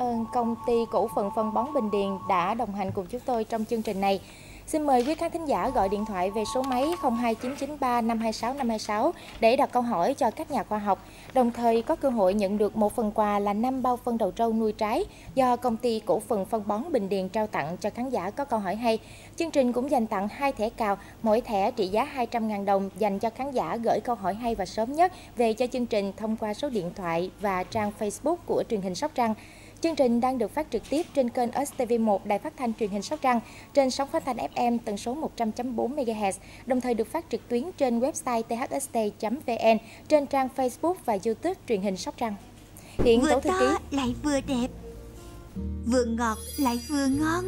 Ờ, công ty cổ phần phân bón Bình Điền đã đồng hành cùng chúng tôi trong chương trình này. Xin mời quý khán thính giả gọi điện thoại về số máy 02993 526 526 để đặt câu hỏi cho các nhà khoa học, đồng thời có cơ hội nhận được một phần quà là 5 bao phân đầu trâu nuôi trái do công ty cổ phần phân bón Bình Điền trao tặng cho khán giả có câu hỏi hay. Chương trình cũng dành tặng hai thẻ cào, mỗi thẻ trị giá 200.000 đồng dành cho khán giả gửi câu hỏi hay và sớm nhất về cho chương trình thông qua số điện thoại và trang Facebook của truyền hình Sóc Trăng. Chương trình đang được phát trực tiếp trên kênh STV1 Đài Phát thanh Truyền hình Sóc Trăng trên sóng phát thanh FM tần số 100.4 MHz, đồng thời được phát trực tuyến trên website thst.vn, trên trang Facebook và YouTube Truyền hình Sóc Trăng. Hiện vừa tổ thư ký lại vừa đẹp, vừa ngọt lại vừa ngon.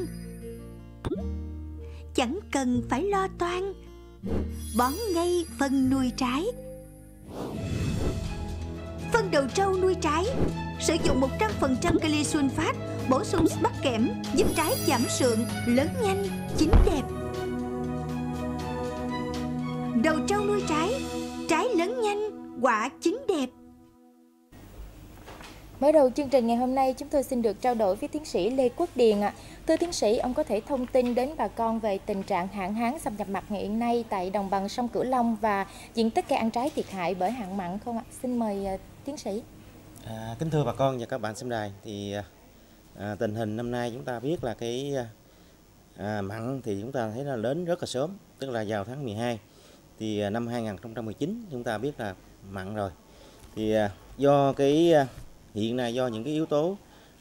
Chẳng cần phải lo toan, bón ngay phân nuôi trái. Phân đầu trâu nuôi trái Sử dụng 100% kali sunfat Bổ sung bắt kẽm Giúp trái giảm sượng, lớn nhanh, chín đẹp Đầu trâu nuôi trái Trái lớn nhanh, quả chín đẹp Mở đầu chương trình ngày hôm nay, chúng tôi xin được trao đổi với tiến sĩ Lê Quốc Điền ạ. Thưa tiến sĩ, ông có thể thông tin đến bà con về tình trạng hạn hán xâm nhập mặn hiện nay tại đồng bằng sông Cửu Long và diện tích cây ăn trái thiệt hại bởi hạn mặn không ạ? Xin mời à, tiến sĩ. À, kính thưa bà con và các bạn xem đài, thì à, tình hình năm nay chúng ta biết là cái à, mặn thì chúng ta thấy là lớn rất là sớm, tức là vào tháng 12 thì à, năm 2019 chúng ta biết là mặn rồi. Thì à, do cái à, hiện nay do những cái yếu tố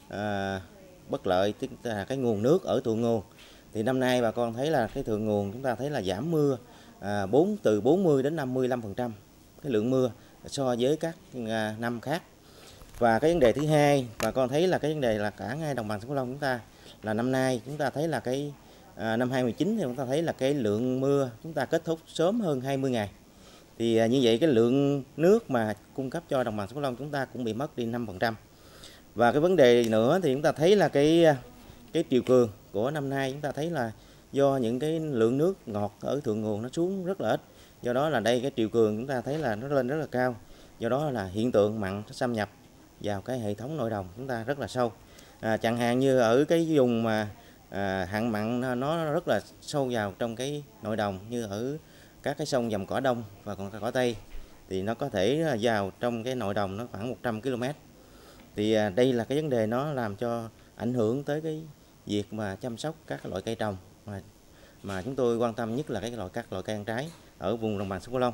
à, bất lợi tức là cái nguồn nước ở thượng nguồn thì năm nay bà con thấy là cái thượng nguồn chúng ta thấy là giảm mưa à, 4 từ 40 đến 55 phần trăm cái lượng mưa so với các à, năm khác và cái vấn đề thứ hai bà con thấy là cái vấn đề là cả ngay đồng bằng sông Cửu Long chúng ta là năm nay chúng ta thấy là cái à, năm 2019 thì chúng ta thấy là cái lượng mưa chúng ta kết thúc sớm hơn 20 ngày thì à, như vậy cái lượng nước mà cung cấp cho đồng bằng sông Cửu Long chúng ta cũng bị mất đi 5%. Và cái vấn đề nữa thì chúng ta thấy là cái à, cái triều cường của năm nay chúng ta thấy là do những cái lượng nước ngọt ở thượng nguồn nó xuống rất là ít. Do đó là đây cái triều cường chúng ta thấy là nó lên rất là cao. Do đó là hiện tượng mặn xâm nhập vào cái hệ thống nội đồng chúng ta rất là sâu. À, chẳng hạn như ở cái vùng mà à, hạn mặn nó rất là sâu vào trong cái nội đồng như ở các cái sông dòng cỏ đông và còn cỏ tây thì nó có thể vào trong cái nội đồng nó khoảng 100 km thì à, đây là cái vấn đề nó làm cho ảnh hưởng tới cái việc mà chăm sóc các loại cây trồng mà mà chúng tôi quan tâm nhất là cái loại các loại cây ăn trái ở vùng đồng bằng sông Cửu Long.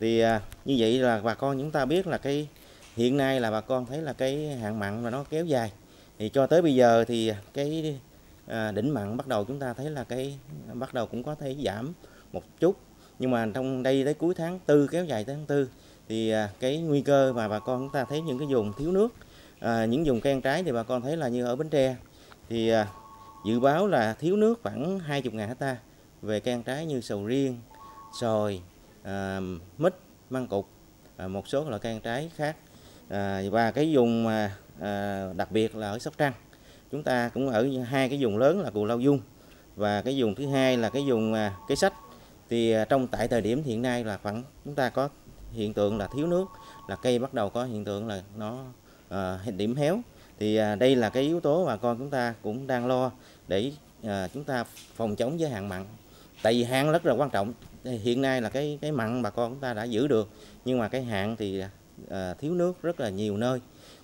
Thì à, như vậy là bà con chúng ta biết là cái hiện nay là bà con thấy là cái hạn mặn mà nó kéo dài. Thì cho tới bây giờ thì cái à, đỉnh mặn bắt đầu chúng ta thấy là cái bắt đầu cũng có thể giảm một chút. Nhưng mà trong đây tới cuối tháng tư kéo dài tới tháng tư thì à, cái nguy cơ mà bà con chúng ta thấy những cái vùng thiếu nước à, những vùng cây ăn trái thì bà con thấy là như ở Bến Tre. Thì à, dự báo là thiếu nước khoảng 20.000 hecta về cây ăn trái như sầu riêng, sồi, à, mít, măng cụt, à, một số loại cây ăn trái khác. À, và cái vùng mà à, đặc biệt là ở Sóc Trăng chúng ta cũng ở hai cái vùng lớn là Cù Lao Dung và cái vùng thứ hai là cái vùng à, cây sách. Thì à, trong tại thời điểm hiện nay là khoảng chúng ta có hiện tượng là thiếu nước là cây bắt đầu có hiện tượng là nó à, điểm héo. Thì à, đây là cái yếu tố mà con chúng ta cũng đang lo để à, chúng ta phòng chống với hạn mặn. Tại vì hạn rất là quan trọng hiện nay là cái cái mặn bà con chúng ta đã giữ được nhưng mà cái hạn thì à, thiếu nước rất là nhiều nơi.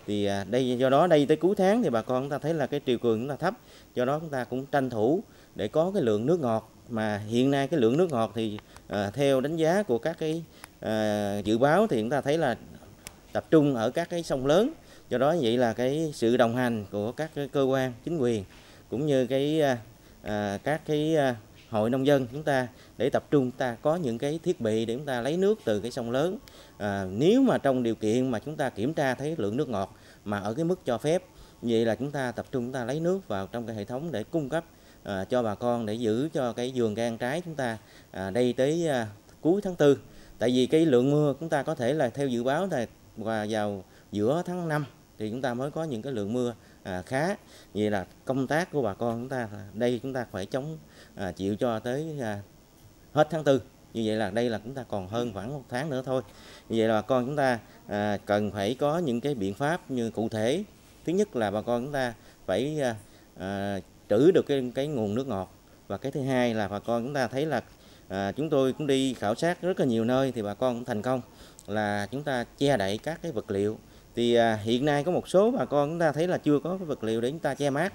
Thì à, đây do đó đây tới cuối tháng thì bà con chúng ta thấy là cái triều cường chúng ta thấp do đó chúng ta cũng tranh thủ để có cái lượng nước ngọt. Mà hiện nay cái lượng nước ngọt thì à, theo đánh giá của các cái à, dự báo thì chúng ta thấy là tập trung ở các cái sông lớn. Do đó vậy là cái sự đồng hành của các cái cơ quan chính quyền cũng như cái à, à, các cái à, hội nông dân chúng ta để tập trung ta có những cái thiết bị để chúng ta lấy nước từ cái sông lớn à, nếu mà trong điều kiện mà chúng ta kiểm tra thấy lượng nước ngọt mà ở cái mức cho phép vậy là chúng ta tập trung chúng ta lấy nước vào trong cái hệ thống để cung cấp à, cho bà con để giữ cho cái vườn cây ăn trái chúng ta à, đây tới à, cuối tháng tư tại vì cái lượng mưa chúng ta có thể là theo dự báo là và vào giữa tháng 5 thì chúng ta mới có những cái lượng mưa à, khá vậy là công tác của bà con chúng ta đây chúng ta phải chống à, chịu cho tới à, hết tháng tư. Như vậy là đây là chúng ta còn hơn khoảng một tháng nữa thôi. Như vậy là bà con chúng ta à, cần phải có những cái biện pháp như cụ thể. Thứ nhất là bà con chúng ta phải à, à, trữ được cái cái nguồn nước ngọt. Và cái thứ hai là bà con chúng ta thấy là à, chúng tôi cũng đi khảo sát rất là nhiều nơi thì bà con cũng thành công là chúng ta che đậy các cái vật liệu. Thì à, hiện nay có một số bà con chúng ta thấy là chưa có cái vật liệu để chúng ta che mát.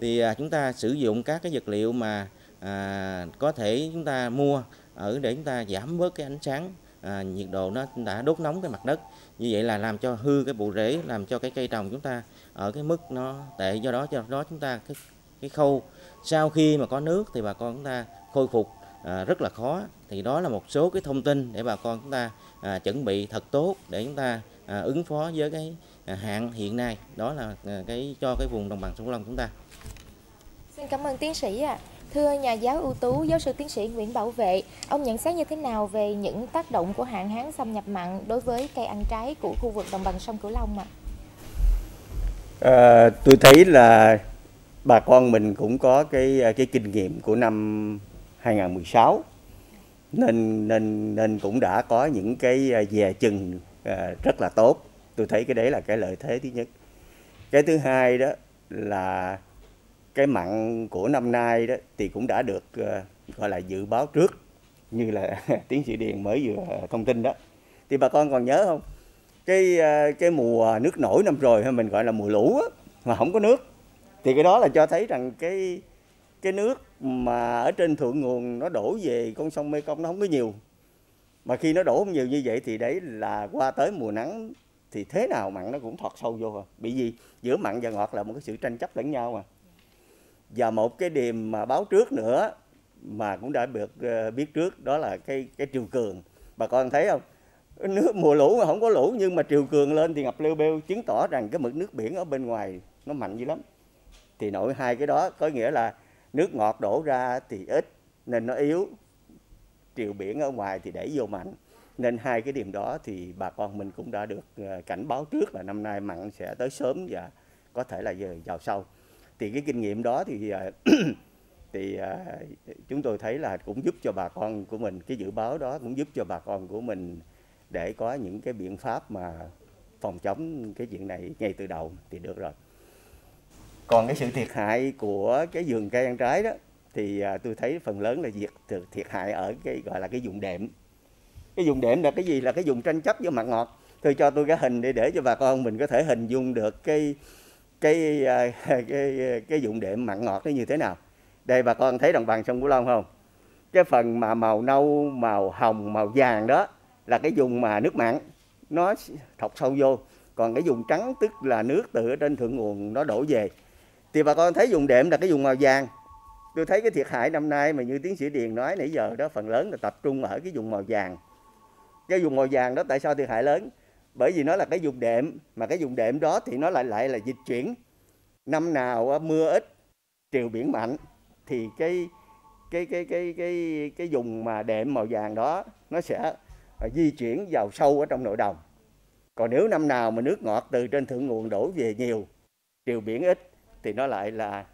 Thì à, chúng ta sử dụng các cái vật liệu mà à, có thể chúng ta mua ở để chúng ta giảm bớt cái ánh sáng. À, nhiệt độ nó đã đốt nóng cái mặt đất. Như vậy là làm cho hư cái bộ rễ làm cho cái cây trồng chúng ta ở cái mức nó tệ. Do đó cho đó chúng ta cái cái khâu sau khi mà có nước thì bà con chúng ta khôi phục à, rất là khó. Thì đó là một số cái thông tin để bà con chúng ta à, chuẩn bị thật tốt để chúng ta à, ứng phó với cái à, hạn hiện nay. Đó là à, cái cho cái vùng đồng bằng sông Cửu Long chúng ta. Xin cảm ơn tiến sĩ ạ. Thưa nhà giáo ưu tú giáo sư tiến sĩ Nguyễn Bảo Vệ, ông nhận xét như thế nào về những tác động của hạn hán xâm nhập mặn đối với cây ăn trái của khu vực đồng bằng sông Cửu Long ạ? À, tôi thấy là bà con mình cũng có cái à, cái kinh nghiệm của năm 2016 nên nên nên cũng đã có những cái à, dè chừng à, rất là tốt. Tôi thấy cái đấy là cái lợi thế thứ nhất. Cái thứ hai đó là cái mặn của năm nay đó thì cũng đã được ờ, gọi là dự báo trước như là tiến sĩ Điền mới vừa thông tin đó. Thì bà con còn nhớ không? Cái ờ, cái mùa nước nổi năm rồi hay mình gọi là mùa lũ á, mà không có nước thì cái đó là cho thấy rằng cái cái nước mà ở trên thượng nguồn nó đổ về con sông mê công nó không có nhiều mà khi nó đổ không nhiều như vậy thì đấy là qua tới mùa nắng thì thế nào mặn nó cũng thọt sâu vô rồi bị gì giữa mặn và ngọt là một cái sự tranh chấp lẫn nhau mà và một cái điểm mà báo trước nữa mà cũng đã được ờ, biết trước đó là cái cái triều cường. Bà con thấy không? Nước, mùa lũ mà không có lũ nhưng mà triều cường lên thì ngập lêu bêu, chứng tỏ rằng cái mực nước biển ở bên ngoài nó mạnh dữ lắm. Thì nội hai cái đó có nghĩa là nước ngọt đổ ra thì ít nên nó yếu. Triều biển ở ngoài thì đẩy vô mạnh. Nên hai cái điểm đó thì bà con mình cũng đã được ờ, cảnh báo trước là năm nay mặn sẽ tới sớm và có thể là giờ vào sâu thì cái kinh nghiệm đó thì à, thì à, chúng tôi thấy là cũng giúp cho bà con của mình, cái dự báo đó cũng giúp cho bà con của mình để có những cái biện pháp mà phòng chống cái chuyện này ngay từ đầu thì được rồi. Còn cái sự thiệt hại của cái vườn cây ăn trái đó thì à, tôi thấy phần lớn là việc thiệt hại ở cái, gọi là cái vùng đệm. Cái vùng đệm là cái gì? Là cái vùng tranh chấp với mặn ngọt. Tôi cho tôi cái hình để để cho bà con mình có thể hình dung được cái Ờ, cái cái cái, dụng đệm mặn ngọt nó như thế nào? Đây bà con thấy đồng bằng sông Cửu Long không? Cái phần mà màu nâu màu hồng màu vàng đó là cái vùng mà nước mặn. Nó thọc sâu vô. Còn cái vùng trắng tức là nước từ ở trên thượng nguồn nó đổ về. Thì bà con thấy vùng đệm là cái vùng màu vàng. Tôi thấy cái thiệt hại năm nay mà như tiến sĩ điền nói nãy giờ đó phần lớn là tập trung ở cái vùng màu vàng. Cái vùng màu vàng đó tại sao thiệt hại lớn? Bởi vì nó là cái vùng đệm, mà cái vùng đệm đó thì nó lại lại là dịch chuyển. Năm nào mưa ít, triều biển mạnh, thì cái cái cái cái cái cái vùng mà đệm màu vàng đó, nó sẽ à, di chuyển vào sâu ở trong nội đồng. Còn nếu năm nào mà nước ngọt từ trên thượng nguồn đổ về nhiều, triều biển ít, thì nó lại là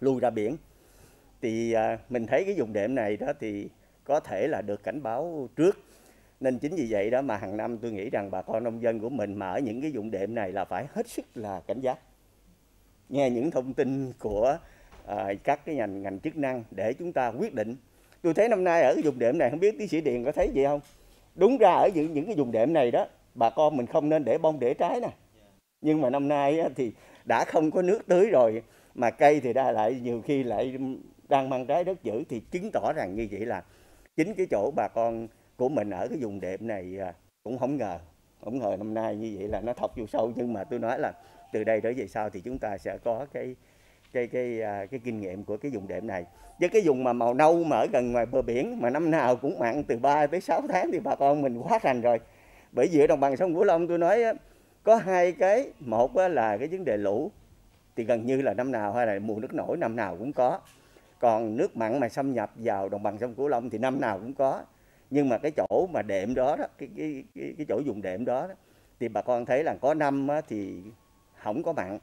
lui ra biển. Thì à, mình thấy cái vùng đệm này đó thì có thể là được cảnh báo trước nên chính vì vậy đó mà hàng năm tôi nghĩ rằng bà con nông dân của mình mà ở những cái vùng đệm này là phải hết sức là cảnh giác. Nghe những thông tin của à, các cái ngành ngành chức năng để chúng ta quyết định. Tôi thấy năm nay ở cái vùng đệm này không biết tiến sĩ điền có thấy gì không? Đúng ra ở những những cái vùng đệm này đó bà con mình không nên để bông để trái nè. Nhưng mà năm nay thì đã không có nước tưới rồi mà cây thì đã lại nhiều khi lại đang mang trái đất dữ thì chứng tỏ rằng như vậy là chính cái chỗ bà con của mình ở cái vùng đệm này à, cũng không ngờ không ngờ năm nay như vậy là nó thọc vô sâu. Nhưng mà tôi nói là từ đây tới về sau thì chúng ta sẽ có cái cái cái à, cái kinh nghiệm của cái vùng đệm này. Với cái vùng mà màu nâu mà ở gần ngoài bờ biển mà năm nào cũng mặn từ 3 tới 6 tháng thì bà con mình quá rành rồi. Bởi vì ở đồng bằng sông Cửu Long tôi nói có hai cái, một là cái vấn đề lũ, thì gần như là năm nào hay là mùa nước nổi năm nào cũng có. Còn nước mặn mà xâm nhập vào đồng bằng sông Cửu Long thì năm nào cũng có nhưng mà cái chỗ mà đệm đó, đó cái, cái, cái, cái chỗ dùng đệm đó, đó thì bà con thấy là có năm thì không có mặn.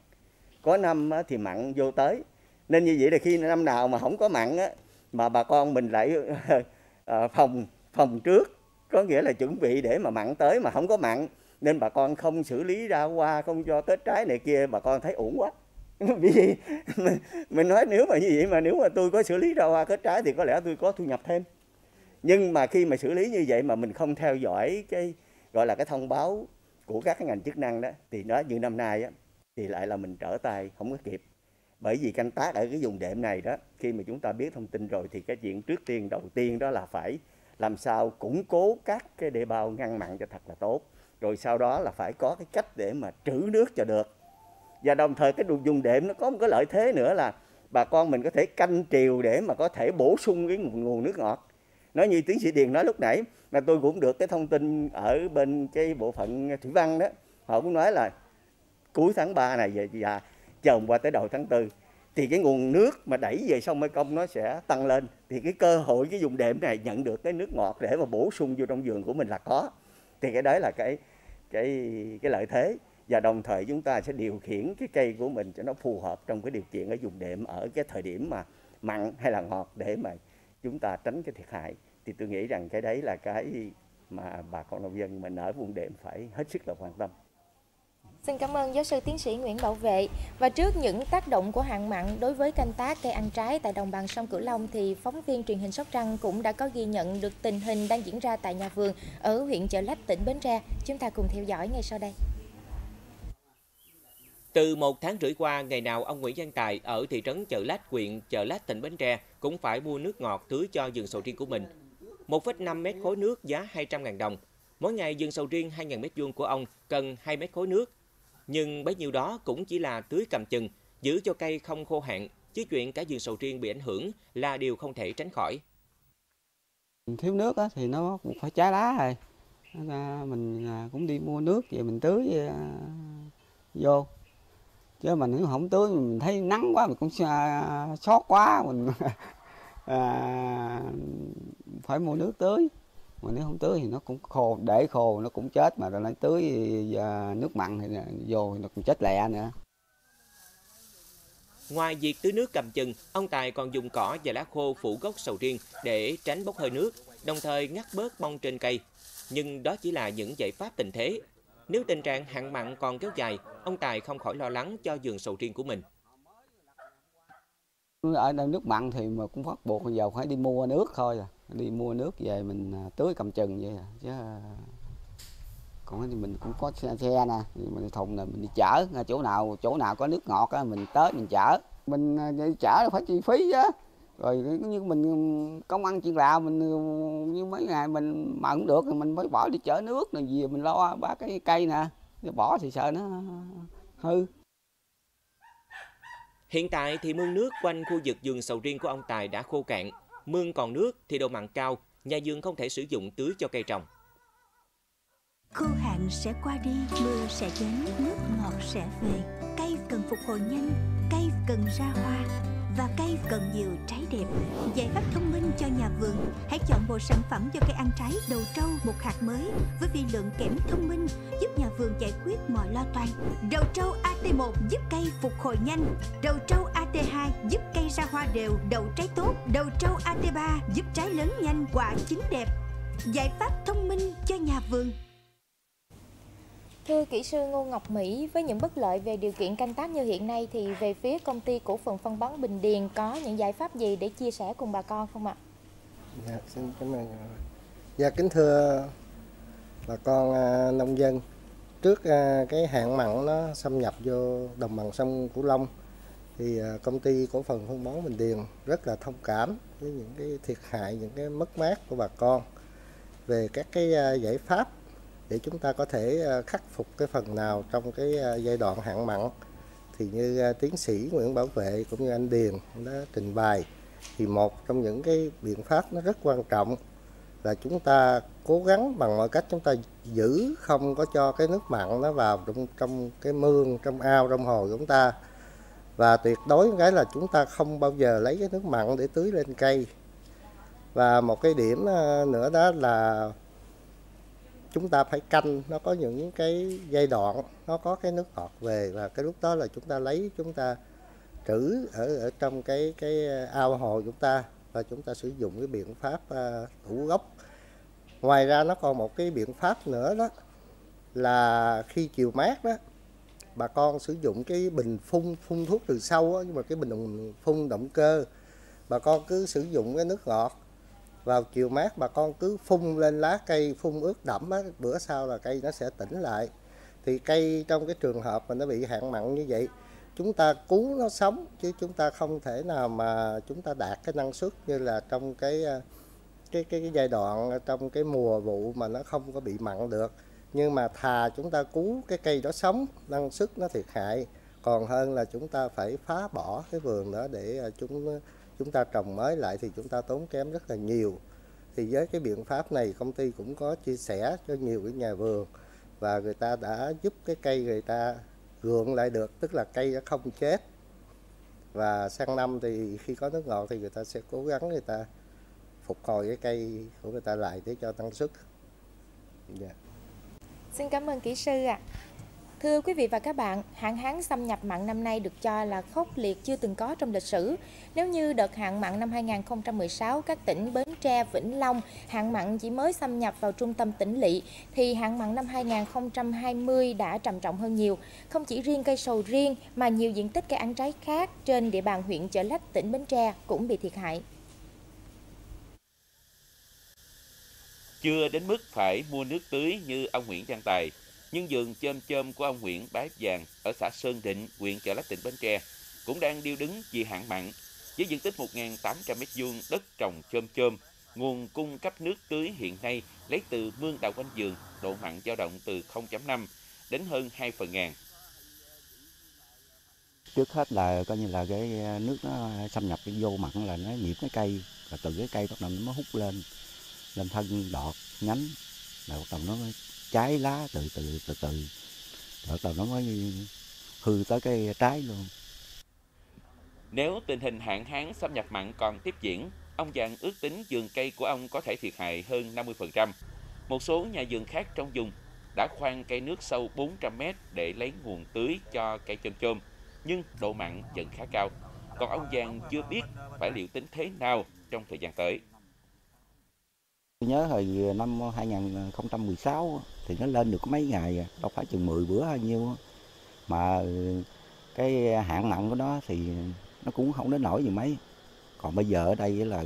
Có năm thì mặn vô tới. Nên như vậy là khi năm nào mà không có mặn á, mà bà con mình lại ờ, phòng phòng trước có nghĩa là chuẩn bị để mà mặn tới mà không có mặn. Nên bà con không xử lý ra hoa không cho kết trái này kia bà con thấy uổng quá. Vì mình, mình nói nếu mà như vậy mà nếu mà tôi có xử lý ra hoa kết trái thì có lẽ tôi có thu nhập thêm nhưng mà khi mà xử lý như vậy mà mình không theo dõi cái, gọi là cái thông báo của các cái ngành chức năng đó, thì nó như năm nay á, thì lại là mình trở tay không có kịp. Bởi vì canh tác ở cái vùng đệm này đó, khi mà chúng ta biết thông tin rồi thì cái chuyện trước tiên, đầu tiên đó là phải làm sao củng cố các cái đê bao ngăn mặn cho thật là tốt. Rồi sau đó là phải có cái cách để mà trữ nước cho được. Và đồng thời cái vùng đệm nó có một cái lợi thế nữa là bà con mình có thể canh triều để mà có thể bổ sung cái nguồn nước ngọt nói như tiến sĩ điền nói lúc nãy mà tôi cũng được cái thông tin ở bên cái bộ phận thủy văn đó. Họ cũng nói là cuối tháng 3 này và, và chồng qua tới đầu tháng 4 thì cái nguồn nước mà đẩy về sông Mekong nó sẽ tăng lên. Thì cái cơ hội cái vùng đệm này nhận được cái nước ngọt để mà bổ sung vô trong vườn của mình là có. Thì cái đấy là cái cái cái lợi thế. Và đồng thời chúng ta sẽ điều khiển cái cây của mình cho nó phù hợp trong cái điều kiện ở vùng đệm ở cái thời điểm mà mặn hay là ngọt để mà chúng ta tránh cái thiệt hại thì tôi nghĩ rằng cái đấy là cái mà bà con nông dân mình ở vùng đệm phải hết sức là quan tâm. Xin cảm ơn giáo sư tiến sĩ Nguyễn Bảo Vệ. Và trước những tác động của hạn mặn đối với canh tác cây ăn trái tại đồng bằng sông Cửu Long thì phóng viên truyền hình Sóc Trăng cũng đã có ghi nhận được tình hình đang diễn ra tại nhà vườn ở huyện Chợ Lách, tỉnh Bến Tre. Chúng ta cùng theo dõi ngay sau đây. Từ một tháng rưỡi qua, ngày nào ông Nguyễn Văn Tài ở thị trấn Chợ Lách, huyện Chợ Lách, tỉnh Bến Tre cũng phải mua nước ngọt tưới cho vườn sầu riêng của mình. 1,5 mét khối nước giá 200.000 đồng. Mỗi ngày vườn sầu riêng 2.000 mét vuông của ông cần 2 mét khối nước. Nhưng bấy nhiêu đó cũng chỉ là tưới cầm chừng, giữ cho cây không khô hạn, chứ chuyện cả vườn sầu riêng bị ảnh hưởng là điều không thể tránh khỏi. Thiếu nước thì nó cũng phải trái lá rồi. Mình à, cũng đi mua nước về mình tưới à, vô chứ mà nếu không tưới mình thấy nắng quá mình cũng à, sót quá mình à, phải mua nước tưới mà nếu không tưới thì nó cũng khô để khô nó cũng chết mà rồi lấy tưới à, nước mặn thì vô thì nó cũng chết lẹ nữa Ngoài việc tưới nước cầm chừng, ông Tài còn dùng cỏ và lá khô phủ gốc sầu riêng để tránh bốc hơi nước, đồng thời ngắt bớt bông trên cây. Nhưng đó chỉ là những giải pháp tình thế. Nếu tình trạng hạn mặn còn kéo dài, ông Tài không khỏi lo lắng cho vườn sầu riêng của mình. Ở nước mặn thì mà cũng bắt buộc giờ phải đi mua nước thôi à. Đi mua nước về mình à, tưới cầm chừng vậy à. Chứ à, còn thì mình cũng có xe, xe nè, mình thùng này mình đi chở, à, chỗ nào chỗ nào có nước ngọt á mình tới mình chở. Mình đi chở phải chi phí á Rồi như mình công ăn chuyện làm mình như mấy ngày mình mà cũng được thì mình mới bỏ đi chở nước rồi gì mình lo ba cái cây nè. Bỏ thì sợ nó hư. Hiện tại thì mương nước quanh khu vực vườn sầu riêng của ông Tài đã khô cạn. Mương còn nước thì độ mặn cao, nhà vườn không thể sử dụng tưới cho cây trồng. Khô hạn sẽ qua đi, mưa sẽ đến, nước ngọt sẽ về. Cây cần phục hồi nhanh, cây cần ra hoa và cây cần nhiều trái đẹp. Giải pháp thông minh cho nhà vườn, hãy chọn bộ sản phẩm cho cây ăn trái đầu trâu một hạt mới với vi lượng kẽm thông minh giúp nhà vườn giải quyết mọi lo toan. Đầu trâu AT1 giúp cây phục hồi nhanh, đầu trâu AT2 giúp cây ra hoa đều, đậu trái tốt, đầu trâu AT3 giúp trái lớn nhanh, quả chín đẹp. Giải pháp thông minh cho nhà vườn Thưa kỹ sư Ngô Ngọc Mỹ, với những bất lợi về điều kiện canh tác như hiện nay thì về phía công ty cổ phần phân bón Bình Điền có những giải pháp gì để chia sẻ cùng bà con không ạ? Dạ, xin cảm ơn. Dạ, kính thưa bà con à, nông dân, trước à, cái hạn mặn nó xâm nhập vô đồng bằng sông Cửu Long thì à, công ty cổ phần phân bón Bình Điền rất là thông cảm với những cái thiệt hại, những cái mất mát của bà con về các cái giải pháp để chúng ta có thể ờ, khắc phục cái phần nào trong cái ờ, giai đoạn hạn mặn thì như ờ, tiến sĩ Nguyễn Bảo Vệ cũng như anh Điền đã trình bày thì một trong những cái biện pháp nó rất quan trọng là chúng ta cố gắng bằng mọi cách chúng ta giữ không có cho cái nước mặn nó vào trong trong cái mương, trong ao, trong hồ của chúng ta. Và tuyệt đối cái là chúng ta không bao giờ lấy cái nước mặn để tưới lên cây. Và một cái điểm nữa đó là chúng ta phải canh nó có những cái giai đoạn nó có cái nước ngọt về và cái lúc đó là chúng ta lấy chúng ta trữ ở ở trong cái cái à, ao hồ chúng ta và chúng ta sử dụng cái biện pháp uh, thủ gốc. Ngoài ra nó còn một cái biện pháp nữa đó là khi chiều mát đó bà con sử dụng cái bình phun phun thuốc từ sâu á, nhưng mà cái bình phun động cơ bà con cứ sử dụng cái nước ngọt vào chiều mát bà con cứ phun lên lá cây phun ướt đẫm á, bữa sau là cây nó sẽ tỉnh lại. Thì cây trong cái trường hợp mà nó bị hạn mặn như vậy chúng ta cứu nó sống chứ chúng ta không thể nào mà chúng ta đạt cái năng suất như là trong cái à, cái cái, cái giai đoạn trong cái mùa vụ mà nó không có bị mặn được. Nhưng mà thà chúng ta cứu cái cây đó sống năng suất nó thiệt hại còn hơn là chúng ta phải phá bỏ cái vườn đó để à, chúng chúng ta trồng mới lại thì chúng ta tốn kém rất là nhiều thì với cái biện pháp này, công ty cũng có chia sẻ cho nhiều cái nhà vườn và người ta đã giúp cái cây người ta gượng lại được, tức là cây nó không chết và sang năm thì khi có nước ngọt thì người ta sẽ cố gắng người ta phục hồi cái cây của người ta lại để cho tăng sức. yeah. Xin cảm ơn kỹ sư ạ. À. Thưa quý vị và các bạn, hạn hán xâm nhập mặn năm nay được cho là khốc liệt chưa từng có trong lịch sử. Nếu như đợt hạn mặn năm 2016, các tỉnh Bến Tre, Vĩnh Long, hạn mặn chỉ mới xâm nhập vào trung tâm tỉnh lỵ, thì hạn mặn năm 2020 đã trầm trọng hơn nhiều. Không chỉ riêng cây sầu riêng, mà nhiều diện tích cây ăn trái khác trên địa bàn huyện Chợ Lách, tỉnh Bến Tre cũng bị thiệt hại. Chưa đến mức phải mua nước tưới như ông Nguyễn Văn Tài, nhưng vườn chôm chôm của ông Nguyễn Bái Vàng ở xã Sơn Định, huyện Chợ Lách, tỉnh Bến Tre cũng đang điêu đứng vì hạn mặn. Với diện tích 1.800 m2 đất trồng chôm chôm, nguồn cung cấp nước tưới hiện nay lấy từ mương đào quanh vườn, độ mặn dao động từ 0.5 đến hơn 2 phần ngàn. Trước hết là coi như là cái ờ, nước nó xâm nhập cái vô mặn là nó nhiễm cái cây, và từ cái cây bắt đầu nó mới hút lên, lên thân đọt, nhánh, là bắt đầu nó trái lá từ từ từ từ bắt đầu nó mới hư tới cái trái luôn nếu tình hình hạn hán xâm nhập mặn còn tiếp diễn, ông Giang ước tính vườn cây của ông có thể thiệt hại hơn 50%. Một số nhà vườn khác trong vùng đã khoan cây nước sâu 400m để lấy nguồn tưới cho cây chôm chôm, nhưng độ mặn vẫn khá cao. Còn ông Giang chưa biết phải liệu tính thế nào trong thời gian tới. Nhớ hồi ờ, năm 2016 thì nó lên được mấy ngày, à, đâu phải chừng 10 bữa hay nhiêu. Mà ờ, cái hạn mặn của nó thì nó cũng không đến nổi gì mấy. Còn bây giờ ở đây là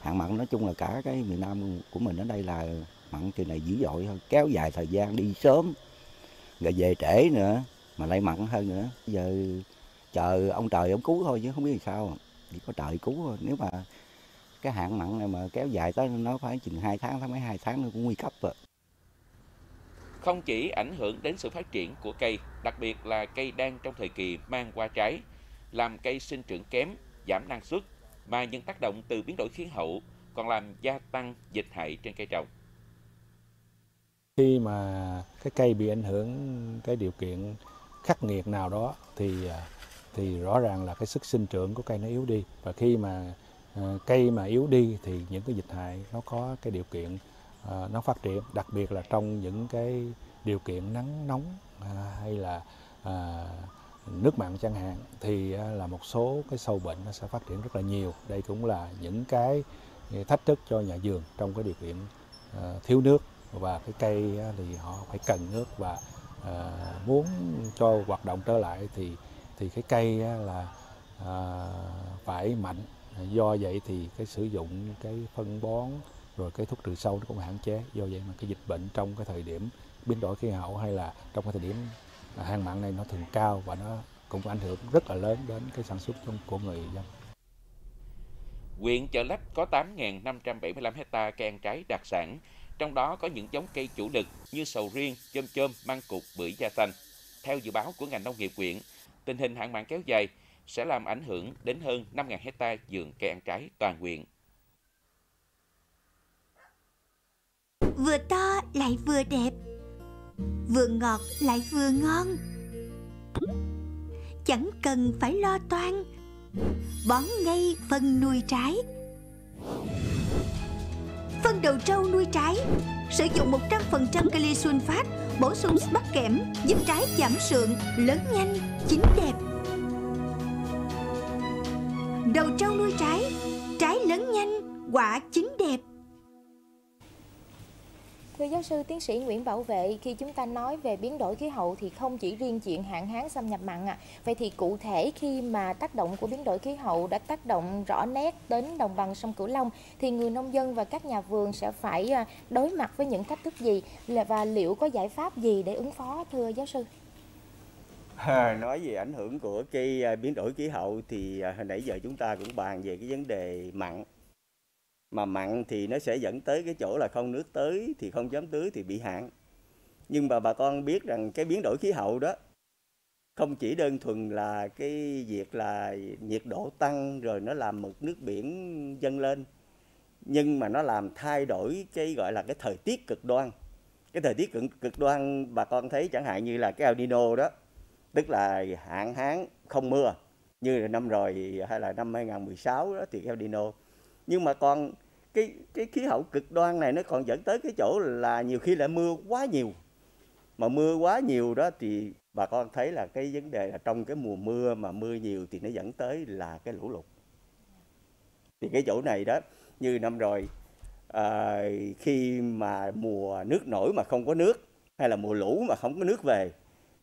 hạn mặn nói chung là cả cái miền Nam của mình ở đây là mặn kỳ này dữ dội hơn, kéo dài thời gian đi sớm, rồi về trễ nữa, mà lại mặn hơn nữa. Giờ chờ ông trời ông cứu thôi chứ không biết làm sao. Chỉ có trời cứu thôi. Nếu mà cái hạn mặn này mà kéo dài tới nó phải chừng 2 tháng, tháng mấy 2 tháng nó cũng nguy cấp rồi. Không chỉ ảnh hưởng đến sự phát triển của cây, đặc biệt là cây đang trong thời kỳ mang qua trái, làm cây sinh trưởng kém, giảm năng suất, mà những tác động từ biến đổi khí hậu còn làm gia tăng dịch hại trên cây trồng. Khi mà cái cây bị ảnh hưởng cái điều kiện khắc nghiệt nào đó thì thì rõ ràng là cái sức sinh trưởng của cây nó yếu đi và khi mà Ờ, cây mà yếu đi thì những cái dịch hại nó có cái điều kiện ờ, nó phát triển, đặc biệt là trong những cái điều kiện nắng nóng à, hay là à, nước mặn chẳng hạn, thì à, là một số cái sâu bệnh nó sẽ phát triển rất là nhiều. Đây cũng là những cái thách thức cho nhà vườn trong cái điều kiện ờ, thiếu nước và cái cây thì họ phải cần nước và muốn cho hoạt động trở lại thì thì cái cây là phải mạnh do vậy thì cái sử dụng cái phân bón rồi cái thuốc trừ sâu nó cũng hạn chế do vậy mà cái dịch bệnh trong cái thời điểm biến đổi khí hậu hay là trong cái thời điểm hạn mặn này nó thường cao và nó cũng ảnh hưởng rất là lớn đến cái sản xuất của người dân. Huyện Chợ Lách có 8.575 hecta cây ăn trái đặc sản, trong đó có những giống cây chủ lực như sầu riêng, chôm chôm, măng cụt, bưởi da xanh. Theo dự báo của ngành nông nghiệp huyện, tình hình hạn mặn kéo dài sẽ làm ảnh hưởng đến hơn 5.000 hecta vườn cây ăn trái toàn huyện. Vừa to lại vừa đẹp, vừa ngọt lại vừa ngon. Chẳng cần phải lo toan, bón ngay phân nuôi trái. Phân đầu trâu nuôi trái sử dụng 100% kali sunfat, bổ sung bắt kẽm, giúp trái giảm sượng, lớn nhanh, chín đẹp. Đầu trâu nuôi trái Trái lớn nhanh Quả chín đẹp Thưa giáo sư tiến sĩ Nguyễn Bảo Vệ, khi chúng ta nói về biến đổi khí hậu thì không chỉ riêng chuyện hạn hán xâm nhập mặn ạ. À. Vậy thì cụ thể khi mà tác động của biến đổi khí hậu đã tác động rõ nét đến đồng bằng sông Cửu Long thì người nông dân và các nhà vườn sẽ phải à, đối mặt với những thách thức gì và liệu có giải pháp gì để ứng phó thưa giáo sư? À, nói về ảnh hưởng của cái à, biến đổi khí hậu thì à, hồi nãy giờ chúng ta cũng bàn về cái vấn đề mặn. Mà mặn thì nó sẽ dẫn tới cái chỗ là không nước tới thì không dám tưới thì bị hạn. Nhưng mà bà con biết rằng cái biến đổi khí hậu đó không chỉ đơn thuần là cái việc là nhiệt độ tăng rồi nó làm mực nước biển dâng lên nhưng mà nó làm thay đổi cái gọi là cái thời tiết cực đoan. Cái thời tiết cực, cực đoan bà con thấy chẳng hạn như là cái El Nino đó tức là hạn hán không mưa như là năm rồi hay là năm 2016 đó thì El Nino nhưng mà còn cái cái khí hậu cực đoan này nó còn dẫn tới cái chỗ là nhiều khi lại mưa quá nhiều. Mà mưa quá nhiều đó thì bà con thấy là cái vấn đề là trong cái mùa mưa mà mưa nhiều thì nó dẫn tới là cái lũ lụt. Thì cái chỗ này đó như năm rồi à, khi mà mùa nước nổi mà không có nước hay là mùa lũ mà không có nước về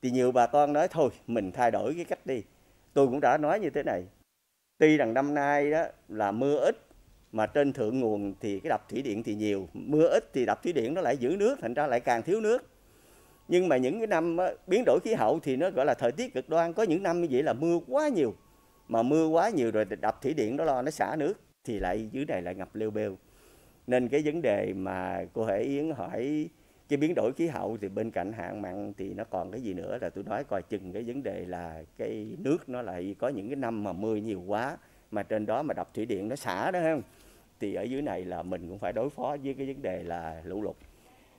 thì nhiều bà con nói, thôi, mình thay đổi cái cách đi. Tôi cũng đã nói như thế này. Tuy rằng năm nay đó là mưa ít, mà trên thượng nguồn thì cái đập thủy điện thì nhiều. Mưa ít thì đập thủy điện nó lại giữ nước, thành ra lại càng thiếu nước. Nhưng mà những cái năm biến đổi khí hậu thì nó, gọi là, thời tiết cực đoan. Có những năm như vậy là mưa quá nhiều. Mà mưa quá nhiều rồi đập thủy điện nó lo, nó xả nước, thì lại dưới này lại ngập lêu bêu. Nên cái vấn đề mà cô Hệ Yến hỏi cái biến đổi khí hậu thì bên cạnh hạn mặn thì nó còn cái gì nữa là tôi nói coi chừng cái vấn đề là cái nước nó lại có những cái năm mà mưa nhiều quá mà trên đó mà đập thủy điện nó xả đó không? Thì ở dưới này là mình cũng phải đối phó với cái vấn đề là lũ lụt.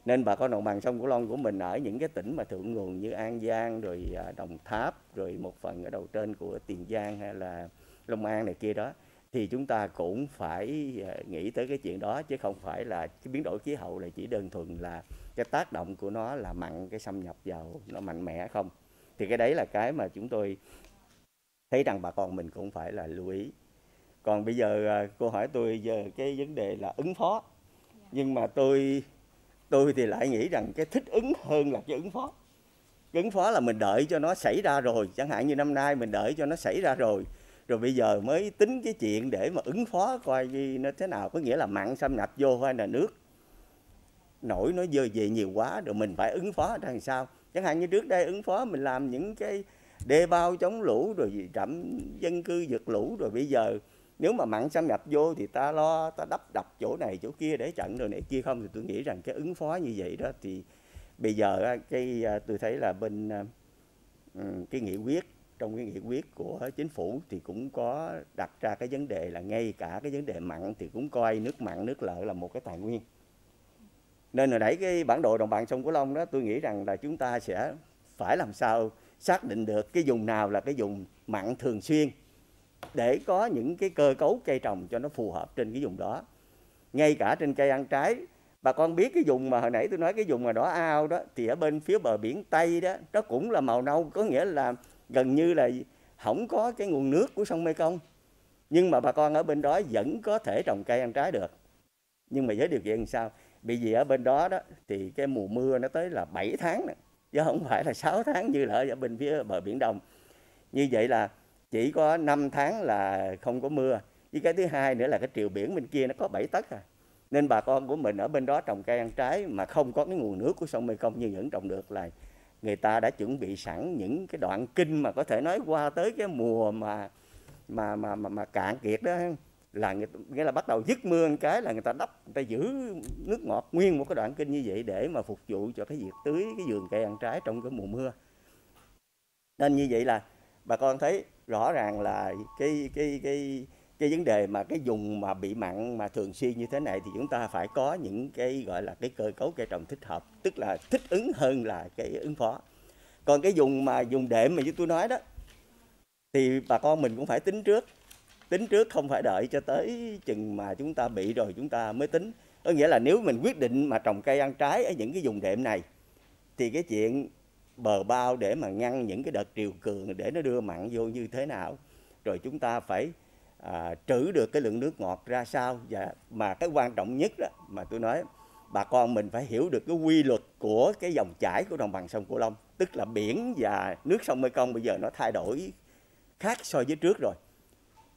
Nên bà con đồng bằng sông cửu long của mình ở những cái tỉnh mà thượng nguồn như an giang rồi à, đồng tháp rồi một phần ở đầu trên của tiền giang hay là long an này kia đó, thì chúng ta cũng phải à, nghĩ tới cái chuyện đó chứ không phải là cái biến đổi khí hậu là chỉ đơn thuần là cái tác động của nó là mặn cái xâm nhập vào nó mạnh mẽ không? Thì cái đấy là cái mà chúng tôi thấy rằng bà con mình cũng phải là lưu ý. Còn bây giờ à, cô hỏi tôi giờ cái vấn đề là ứng phó. Nhưng mà tôi tôi thì lại nghĩ rằng cái thích ứng hơn là cái ứng phó. Ứng phó là mình đợi cho nó xảy ra rồi. Chẳng hạn như năm nay mình đợi cho nó xảy ra rồi. Rồi bây giờ mới tính cái chuyện để mà ứng phó coi như nó thế nào. Có nghĩa là mặn xâm nhập vô hay là nước nổi, nó dơ về nhiều quá rồi mình phải ứng phó ra làm sao? Chẳng hạn như trước đây ứng phó mình làm những cái đê bao chống lũ rồi trạm dân cư vượt lũ rồi bây giờ nếu mà mặn xâm nhập vô thì ta lo, ta đắp đập chỗ này chỗ kia để chặn rồi này kia không? Thì tôi nghĩ rằng cái ứng phó như vậy đó thì bây giờ cái à, tôi thấy là bên à, ừ, cái nghị quyết, trong cái nghị quyết của chính phủ thì cũng có đặt ra cái vấn đề là ngay cả cái vấn đề mặn thì cũng coi nước mặn, nước lợ là một cái tài nguyên nên là nãy cái bản đồ đồng bằng sông cửu long đó, tôi nghĩ rằng là chúng ta sẽ phải làm sao xác định được cái vùng nào là cái vùng mặn thường xuyên để có những cái cơ cấu cây trồng cho nó phù hợp trên cái vùng đó. Ngay cả trên cây ăn trái, bà con biết cái vùng mà hồi nãy tôi nói cái vùng mà đỏ ao đó, thì ở bên phía bờ biển tây đó nó cũng là màu nâu, có nghĩa là gần như là không có cái nguồn nước của sông mekong. Nhưng mà bà con ở bên đó vẫn có thể trồng cây ăn trái được. Nhưng mà với điều kiện sao? Bởi vì ở bên đó đó thì cái mùa mưa nó tới là 7 tháng nữa, chứ không phải là 6 tháng như là ở bên phía bờ biển đông. Như vậy là chỉ có 5 tháng là không có mưa với cái thứ hai nữa là cái triều biển bên kia nó có 7 tấc à. Nên bà con của mình ở bên đó trồng cây ăn trái mà không có cái nguồn nước của sông Mekong như vẫn trồng được là người ta đã chuẩn bị sẵn những cái đoạn kinh mà có thể nói qua tới cái mùa mà mà mà mà, mà cạn kiệt đó là người, nghĩa là bắt đầu dứt mưa một cái là người ta đắp người ta giữ nước ngọt nguyên một cái đoạn kinh như vậy để mà phục vụ cho cái việc tưới cái vườn cây ăn trái trong cái mùa mưa. Nên như vậy là bà con thấy rõ ràng là cái cái cái cái vấn đề mà cái vùng mà bị mặn mà thường xuyên như thế này thì chúng ta phải có những cái gọi là cái cơ cấu cây trồng thích hợp tức là thích ứng hơn là cái ứng phó. Còn cái vùng mà vùng đệm mà như tôi nói đó thì bà con mình cũng phải tính trước tính trước không phải đợi cho tới chừng mà chúng ta bị rồi chúng ta mới tính. Có nghĩa là nếu mình quyết định mà trồng cây ăn trái ở những cái vùng đệm này thì cái chuyện bờ bao để mà ngăn những cái đợt triều cường để nó đưa mặn vô như thế nào rồi chúng ta phải à, trữ được cái lượng nước ngọt ra sao. Và mà cái quan trọng nhất đó mà tôi nói bà con mình phải hiểu được cái quy luật của cái dòng chảy của đồng bằng sông Cửu Long, tức là biển và nước sông Mekong bây giờ nó thay đổi khác so với trước rồi.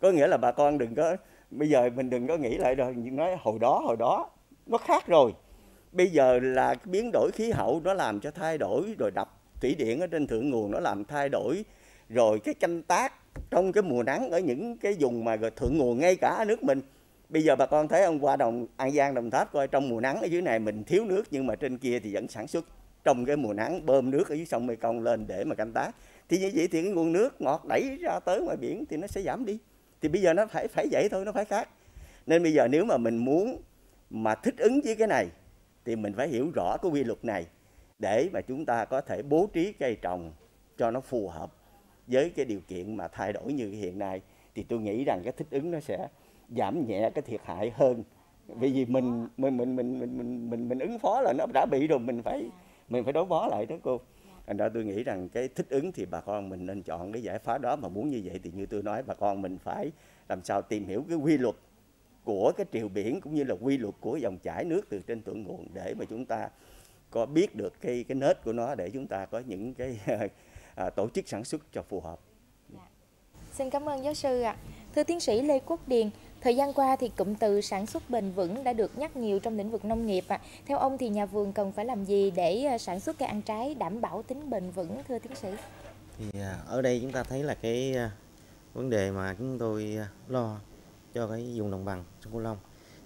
Có nghĩa là bà con đừng có, bây giờ mình đừng có nghĩ lại rồi nói hồi đó hồi đó, nó khác rồi. Bây giờ là biến đổi khí hậu, nó làm cho thay đổi rồi đập thủy điện ở trên thượng nguồn, nó làm thay đổi rồi cái canh tác trong cái mùa nắng ở những cái vùng mà thượng nguồn, ngay cả ở nước mình. Bây giờ bà con thấy ông qua đồng, an giang, đồng tháp coi, trong mùa nắng ở dưới này mình thiếu nước, nhưng mà trên kia thì vẫn sản xuất. Trong cái mùa nắng bơm nước ở dưới sông mekong lên để mà canh tác. Thì như vậy thì cái nguồn nước ngọt đẩy ra tới ngoài biển thì nó sẽ giảm đi thì bây giờ nó phải phải vậy thôi nó phải khác. Nên bây giờ nếu mà mình muốn mà thích ứng với cái này thì mình phải hiểu rõ cái quy luật này để mà chúng ta có thể bố trí cây trồng cho nó phù hợp với cái điều kiện mà thay đổi như hiện nay. Thì tôi nghĩ rằng cái thích ứng nó sẽ giảm nhẹ cái thiệt hại hơn. Bởi vì mình mình mình mình mình mình mình, mình ứng phó là nó đã bị rồi mình phải mình phải đối phó lại đó cô thành ra tôi nghĩ rằng cái thích ứng thì bà con mình nên chọn cái giải pháp đó mà muốn như vậy thì như tôi nói bà con mình phải làm sao tìm hiểu cái quy luật của cái triều biển cũng như là quy luật của dòng chảy nước từ trên thượng nguồn để mà chúng ta có biết được cái cái nết của nó để chúng ta có những cái à, tổ chức sản xuất cho phù hợp. Dạ. Xin cảm ơn giáo sư ạ. À. Thưa tiến sĩ Lê Quốc Điền, thời gian qua thì cụm từ sản xuất bền vững đã được nhắc nhiều trong lĩnh vực nông nghiệp ạ. À. Theo ông thì nhà vườn cần phải làm gì để ờ, sản xuất cây ăn trái đảm bảo tính bền vững, thưa tiến sĩ? Thì à, ở đây chúng ta thấy là cái à, vấn đề mà chúng tôi à, lo cho cái vùng đồng bằng sông Cửu Long.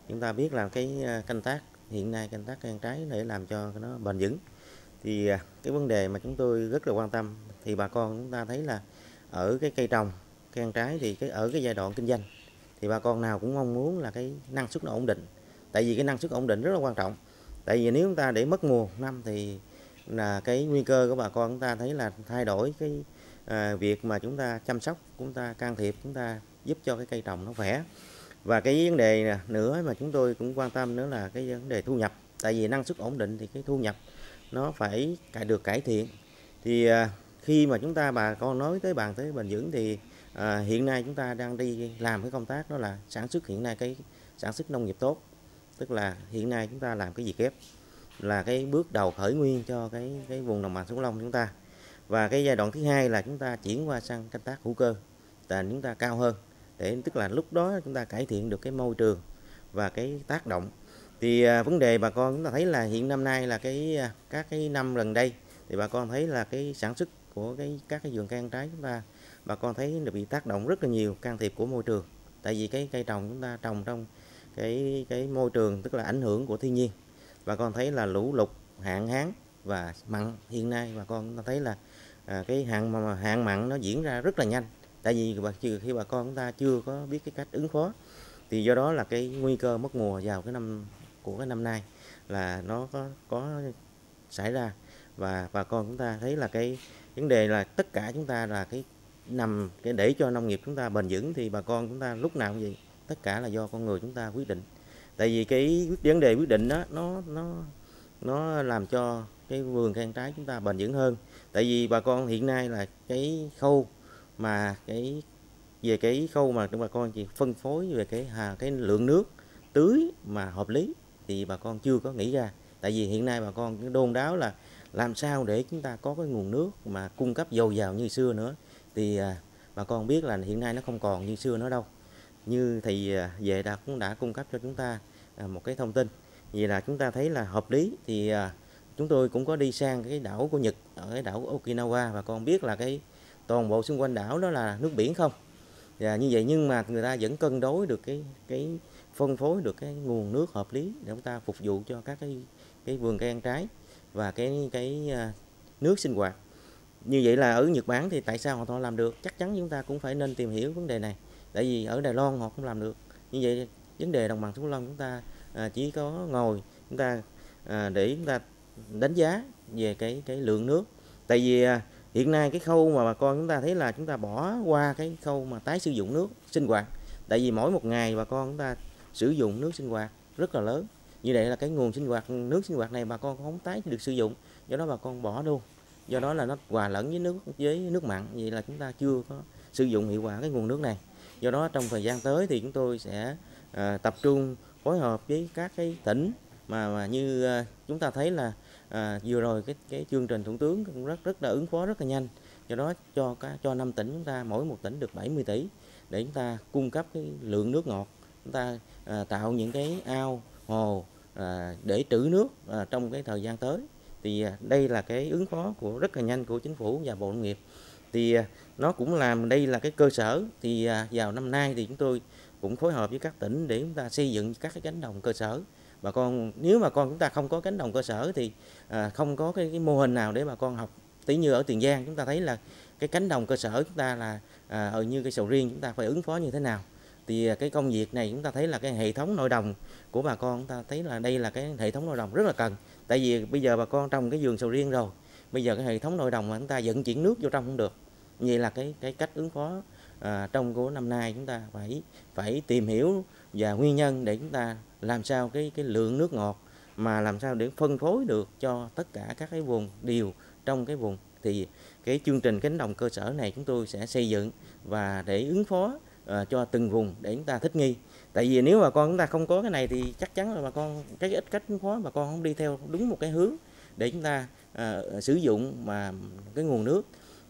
Chúng ta biết là cái canh tác, hiện nay canh tác cây ăn trái để làm cho nó bền vững thì cái vấn đề mà chúng tôi rất là quan tâm thì bà con chúng ta thấy là ở cái cây trồng, cây ăn trái thì cái, ở cái giai đoạn kinh doanh thì bà con nào cũng mong muốn là cái năng suất nó ổn định. Tại vì cái năng suất ổn định rất là quan trọng. Tại vì nếu chúng ta để mất mùa năm thì là cái nguy cơ của bà con chúng ta thấy là thay đổi cái à, việc mà chúng ta chăm sóc chúng ta can thiệp chúng ta giúp cho cái cây trồng nó khỏe. Và cái vấn đề nữa mà chúng tôi cũng quan tâm nữa là cái vấn đề thu nhập. Tại vì năng suất ổn định thì cái thu nhập nó phải được cải thiện. Thì à, khi mà chúng ta bà con nói tới bàn tới bền vững thì à, hiện nay chúng ta đang đi làm cái công tác đó là sản xuất hiện nay cái sản xuất nông nghiệp tốt. Tức là hiện nay chúng ta làm cái gì kép? Là cái bước đầu khởi nguyên cho cái cái vùng đồng bằng sông Long chúng ta. Và cái giai đoạn thứ hai là chúng ta chuyển qua sang canh tác hữu cơ là chúng ta cao hơn. Để tức là lúc đó chúng ta cải thiện được cái môi trường và cái tác động. Thì à, vấn đề bà con chúng ta thấy là hiện năm nay là cái à, các cái năm gần đây thì bà con thấy là cái sản xuất của cái các cái vườn cây ăn trái chúng ta bà con thấy là bị tác động rất là nhiều can thiệp của môi trường. Tại vì cái cây trồng chúng ta trồng trong cái cái môi trường tức là ảnh hưởng của thiên nhiên. Bà con thấy là lũ lụt hạn hán và mặn. Hiện nay bà con thấy là à, cái hạn mà hạn mặn nó diễn ra rất là nhanh. Tại vì bà khi bà con chúng ta chưa có biết cái cách ứng phó thì do đó là cái nguy cơ mất mùa vào cái năm của cái năm nay là nó có có xảy ra. Và bà con chúng ta thấy là cái vấn đề là tất cả chúng ta là cái nằm cái để cho nông nghiệp chúng ta bền vững thì bà con chúng ta lúc nào cũng vậy. Tất cả là do con người chúng ta quyết định. Tại vì cái vấn đề quyết định đó, nó nó nó làm cho cái vườn cây ăn trái chúng ta bền vững hơn. Tại vì bà con hiện nay là cái khâu mà cái, về cái khâu mà bà con chỉ phân phối về cái hà, cái lượng nước tưới mà hợp lý thì bà con chưa có nghĩ ra. Tại vì hiện nay bà con đôn đáo là làm sao để chúng ta có cái nguồn nước mà cung cấp dồi dào như xưa nữa thì à, bà con biết là hiện nay nó không còn như xưa nữa đâu. Như thì à, về đã cũng đã cung cấp cho chúng ta à, một cái thông tin. Vì là chúng ta thấy là hợp lý. Thì chúng tôi cũng có đi sang cái đảo của Nhật, ở cái đảo Okinawa. Và con biết là cái toàn bộ xung quanh đảo đó là nước biển không? Và như vậy nhưng mà người ta vẫn cân đối được cái cái phân phối được cái nguồn nước hợp lý để chúng ta phục vụ cho các cái cái vườn cây ăn trái và cái cái nước sinh hoạt như vậy là ở Nhật Bản thì tại sao họ làm được? Chắc chắn chúng ta cũng phải nên tìm hiểu vấn đề này. Tại vì ở Đài Loan họ cũng làm được. Như vậy vấn đề đồng bằng sông Long chúng ta à, chỉ có ngồi chúng ta à, để chúng ta đánh giá về cái cái lượng nước. Tại vì à, hiện nay cái khâu mà bà con chúng ta thấy là chúng ta bỏ qua cái khâu mà tái sử dụng nước sinh hoạt. Tại vì mỗi một ngày bà con chúng ta sử dụng nước sinh hoạt rất là lớn. Như vậy là cái nguồn sinh hoạt nước sinh hoạt này bà con không tái được sử dụng. Do đó bà con bỏ luôn do đó là nó hòa lẫn với nước với nước mặn vậy là chúng ta chưa có sử dụng hiệu quả cái nguồn nước này. Do đó trong thời gian tới thì chúng tôi sẽ à, tập trung phối hợp với các cái tỉnh mà mà như à, chúng ta thấy là à, vừa rồi cái cái chương trình thủ tướng cũng rất rất là ứng phó rất là nhanh. Do đó cho cả cho năm tỉnh chúng ta mỗi một tỉnh được 70 tỷ để chúng ta cung cấp cái lượng nước ngọt. Chúng ta à, tạo những cái ao hồ à, để trữ nước à, trong cái thời gian tới thì à, đây là cái ứng phó của rất là nhanh của chính phủ và bộ nông nghiệp. Thì à, nó cũng làm đây là cái cơ sở. Thì à, vào năm nay thì chúng tôi cũng phối hợp với các tỉnh để chúng ta xây dựng các cái cánh đồng cơ sở. Bà con nếu mà con chúng ta không có cánh đồng cơ sở thì à, không có cái, cái mô hình nào để bà con học. Tí như ở tiền giang chúng ta thấy là cái cánh đồng cơ sở chúng ta là à, ở như cái sầu riêng chúng ta phải ứng phó như thế nào. Thì cái công việc này chúng ta thấy là cái hệ thống nội đồng của bà con chúng ta thấy là đây là cái hệ thống nội đồng rất là cần tại vì bây giờ bà con trồng cái vườn sầu riêng rồi bây giờ cái hệ thống nội đồng mà chúng ta vận chuyển nước vô trong không được. Vậy là cái cái cách ứng phó à, trong của năm nay chúng ta phải phải tìm hiểu và nguyên nhân để chúng ta làm sao cái cái lượng nước ngọt mà làm sao để phân phối được cho tất cả các cái vùng đều trong cái vùng. Thì cái chương trình cánh đồng cơ sở này chúng tôi sẽ xây dựng và để ứng phó à, cho từng vùng để chúng ta thích nghi tại vì nếu mà con chúng ta không có cái này thì chắc chắn là bà con cái ít cách khó mà bà con không đi theo đúng một cái hướng để chúng ta à, sử dụng mà cái nguồn nước.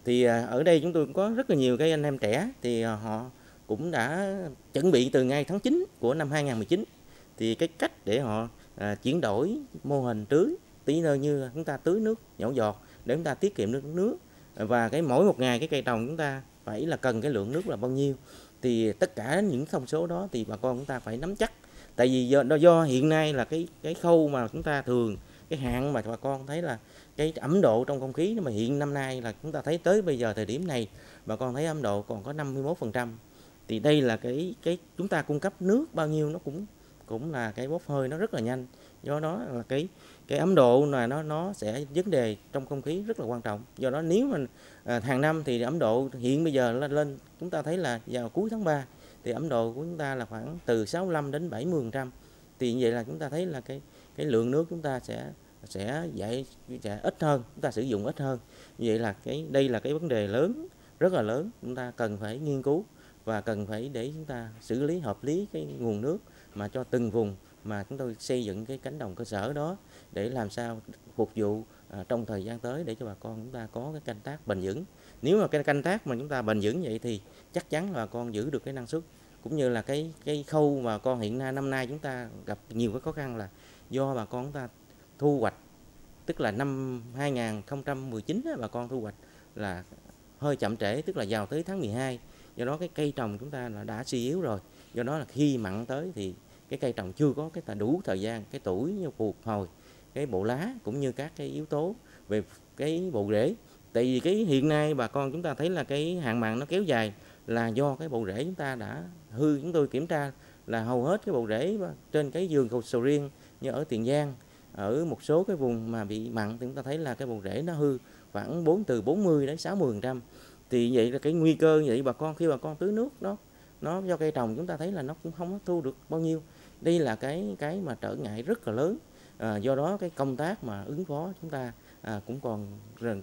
Thì à, ở đây chúng tôi cũng có rất là nhiều cái anh em trẻ thì à, họ cũng đã chuẩn bị từ ngay tháng 9 của năm 2019 thì cái cách để họ à, chuyển đổi mô hình tưới tí nơi như chúng ta tưới nước nhỏ giọt để chúng ta tiết kiệm nước nước. Và cái mỗi một ngày cái cây trồng chúng ta phải là cần cái lượng nước là bao nhiêu thì tất cả những thông số đó thì bà con chúng ta phải nắm chắc. Tại vì do, do hiện nay là cái cái khâu mà chúng ta thường cái hạn mà bà con thấy là cái ẩm độ trong không khí mà hiện năm nay là chúng ta thấy tới bây giờ thời điểm này bà con thấy ẩm độ còn có 51% thì đây là cái cái chúng ta cung cấp nước bao nhiêu nó cũng cũng là cái bốc hơi nó rất là nhanh. Do đó là cái cái ấm độ là nó nó sẽ vấn đề trong không khí rất là quan trọng. Do đó nếu mà à, hàng năm thì ấm độ hiện bây giờ lên lên chúng ta thấy là vào cuối tháng 3 thì ấm độ của chúng ta là khoảng từ 65 đến 70 phần trăm. Thì như vậy là chúng ta thấy là cái cái lượng nước chúng ta sẽ sẽ dạy sẽ ít hơn chúng ta sử dụng ít hơn. Như vậy là cái đây là cái vấn đề lớn rất là lớn. Chúng ta cần phải nghiên cứu và cần phải để chúng ta xử lý hợp lý cái nguồn nước mà cho từng vùng mà chúng tôi xây dựng cái cánh đồng cơ sở đó để làm sao phục vụ à, trong thời gian tới để cho bà con chúng ta có cái canh tác bền vững. Nếu mà cái canh tác mà chúng ta bền vững vậy thì chắc chắn là bà con giữ được cái năng suất. Cũng như là cái cái khâu mà con hiện nay năm nay chúng ta gặp nhiều cái khó khăn là do bà con chúng ta thu hoạch tức là năm 2019 bà con thu hoạch là hơi chậm trễ tức là vào tới tháng 12 do đó cái cây trồng chúng ta là đã suy yếu rồi. Do đó là khi mặn tới thì cái cây trồng chưa có cái đủ thời gian, cái tuổi như phục hồi, cái bộ lá cũng như các cái yếu tố về cái bộ rễ. Tại vì cái hiện nay bà con chúng ta thấy là cái hạn mặn nó kéo dài là do cái bộ rễ chúng ta đã hư. Chúng tôi kiểm tra là hầu hết cái bộ rễ trên cái vườn cầu sầu riêng như ở Tiền Giang, ở một số cái vùng mà bị mặn thì chúng ta thấy là cái bộ rễ nó hư khoảng 4 từ 40 đến 60 phần trăm. Thì vậy là cái nguy cơ vậy bà con, khi bà con tưới nước nó nó do cây trồng chúng ta thấy là nó cũng không thu được bao nhiêu đây là cái cái mà trở ngại rất là lớn. À, do đó cái công tác mà ứng phó chúng ta à, cũng còn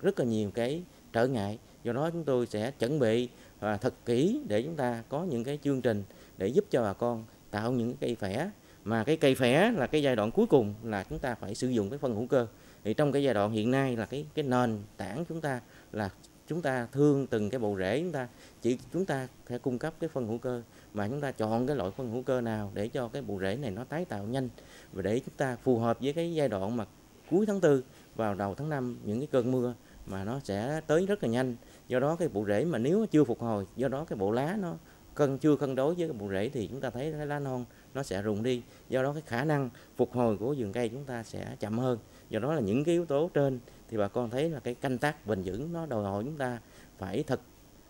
rất là nhiều cái trở ngại. Do đó chúng tôi sẽ chuẩn bị à, thật kỹ để chúng ta có những cái chương trình để giúp cho bà con tạo những cây phẻ mà cái cây phẻ là cái giai đoạn cuối cùng là chúng ta phải sử dụng cái phân hữu cơ. Thì trong cái giai đoạn hiện nay là cái cái nền tảng chúng ta là chúng ta thương từng cái bộ rễ chúng ta, chỉ chúng ta sẽ cung cấp cái phân hữu cơ, mà chúng ta chọn cái loại phân hữu cơ nào để cho cái bộ rễ này nó tái tạo nhanh, và để chúng ta phù hợp với cái giai đoạn mà cuối tháng tư, vào đầu tháng 5 những cái cơn mưa mà nó sẽ tới rất là nhanh. Do đó cái bộ rễ mà nếu chưa phục hồi, do đó cái bộ lá nó cân, chưa cân đối với cái bộ rễ thì chúng ta thấy cái lá non nó sẽ rụng đi. Do đó cái khả năng phục hồi của vườn cây chúng ta sẽ chậm hơn. Do đó là những cái yếu tố trên thì bà con thấy là cái canh tác bền vững nó đòi hỏi chúng ta phải thật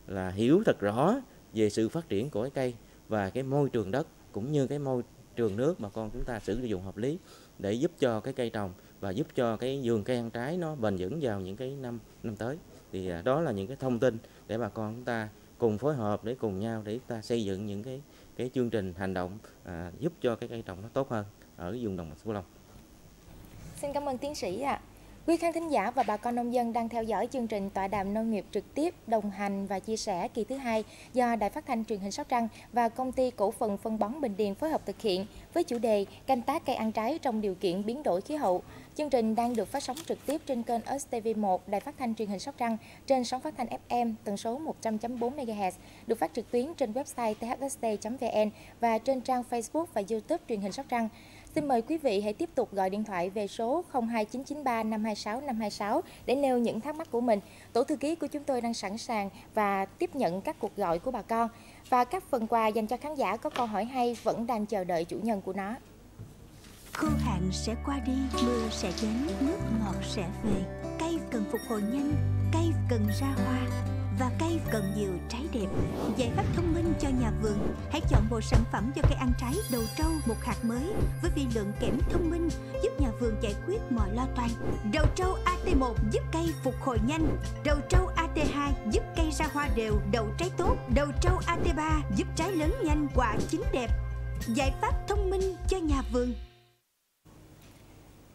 là hiểu thật rõ về sự phát triển của cái cây và cái môi trường đất cũng như cái môi trường nước mà con chúng ta sử dụng hợp lý để giúp cho cái cây trồng và giúp cho cái vườn cây ăn trái nó bền vững vào những cái năm năm tới thì à, đó là những cái thông tin để bà con chúng ta cùng phối hợp để cùng nhau để ta xây dựng những cái cái chương trình hành động à, giúp cho cái cây trồng nó tốt hơn ở vùng đồng bằng sông Long. Xin cảm ơn tiến sĩ ạ. À. Quý khán thính giả và bà con nông dân đang theo dõi chương trình tọa đàm nông nghiệp trực tiếp đồng hành và chia sẻ kỳ thứ hai do Đài Phát thanh Truyền hình Sóc Trăng và công ty cổ phần phân bón Bình Điền phối hợp thực hiện với chủ đề canh tác cây ăn trái trong điều kiện biến đổi khí hậu. Chương trình đang được phát sóng trực tiếp trên kênh STV1 Đài Phát thanh Truyền hình Sóc Trăng trên sóng phát thanh FM tần số 100.4 MHz, được phát trực tuyến trên website thst.vn và trên trang Facebook và YouTube Truyền hình Sóc Trăng. Xin mời quý vị hãy tiếp tục gọi điện thoại về số 02993 526 526 để nêu những thắc mắc của mình. Tổ thư ký của chúng tôi đang sẵn sàng và tiếp nhận các cuộc gọi của bà con. Và các phần quà dành cho khán giả có câu hỏi hay vẫn đang chờ đợi chủ nhân của nó. Khô hạn sẽ qua đi, mưa sẽ đến, nước ngọt sẽ về. Cây cần phục hồi nhanh, cây cần ra hoa và cây cần nhiều trái đẹp. Giải pháp thông minh cho nhà vườn. Hãy chọn bộ sản phẩm cho cây ăn trái đầu trâu một hạt mới với vi lượng kẽm thông minh giúp nhà vườn giải quyết mọi lo toan. Đầu trâu AT1 giúp cây phục hồi nhanh. Đầu trâu AT2 giúp cây ra hoa đều, đậu trái tốt. Đầu trâu AT3 giúp trái lớn nhanh, quả chín đẹp. Giải pháp thông minh cho nhà vườn.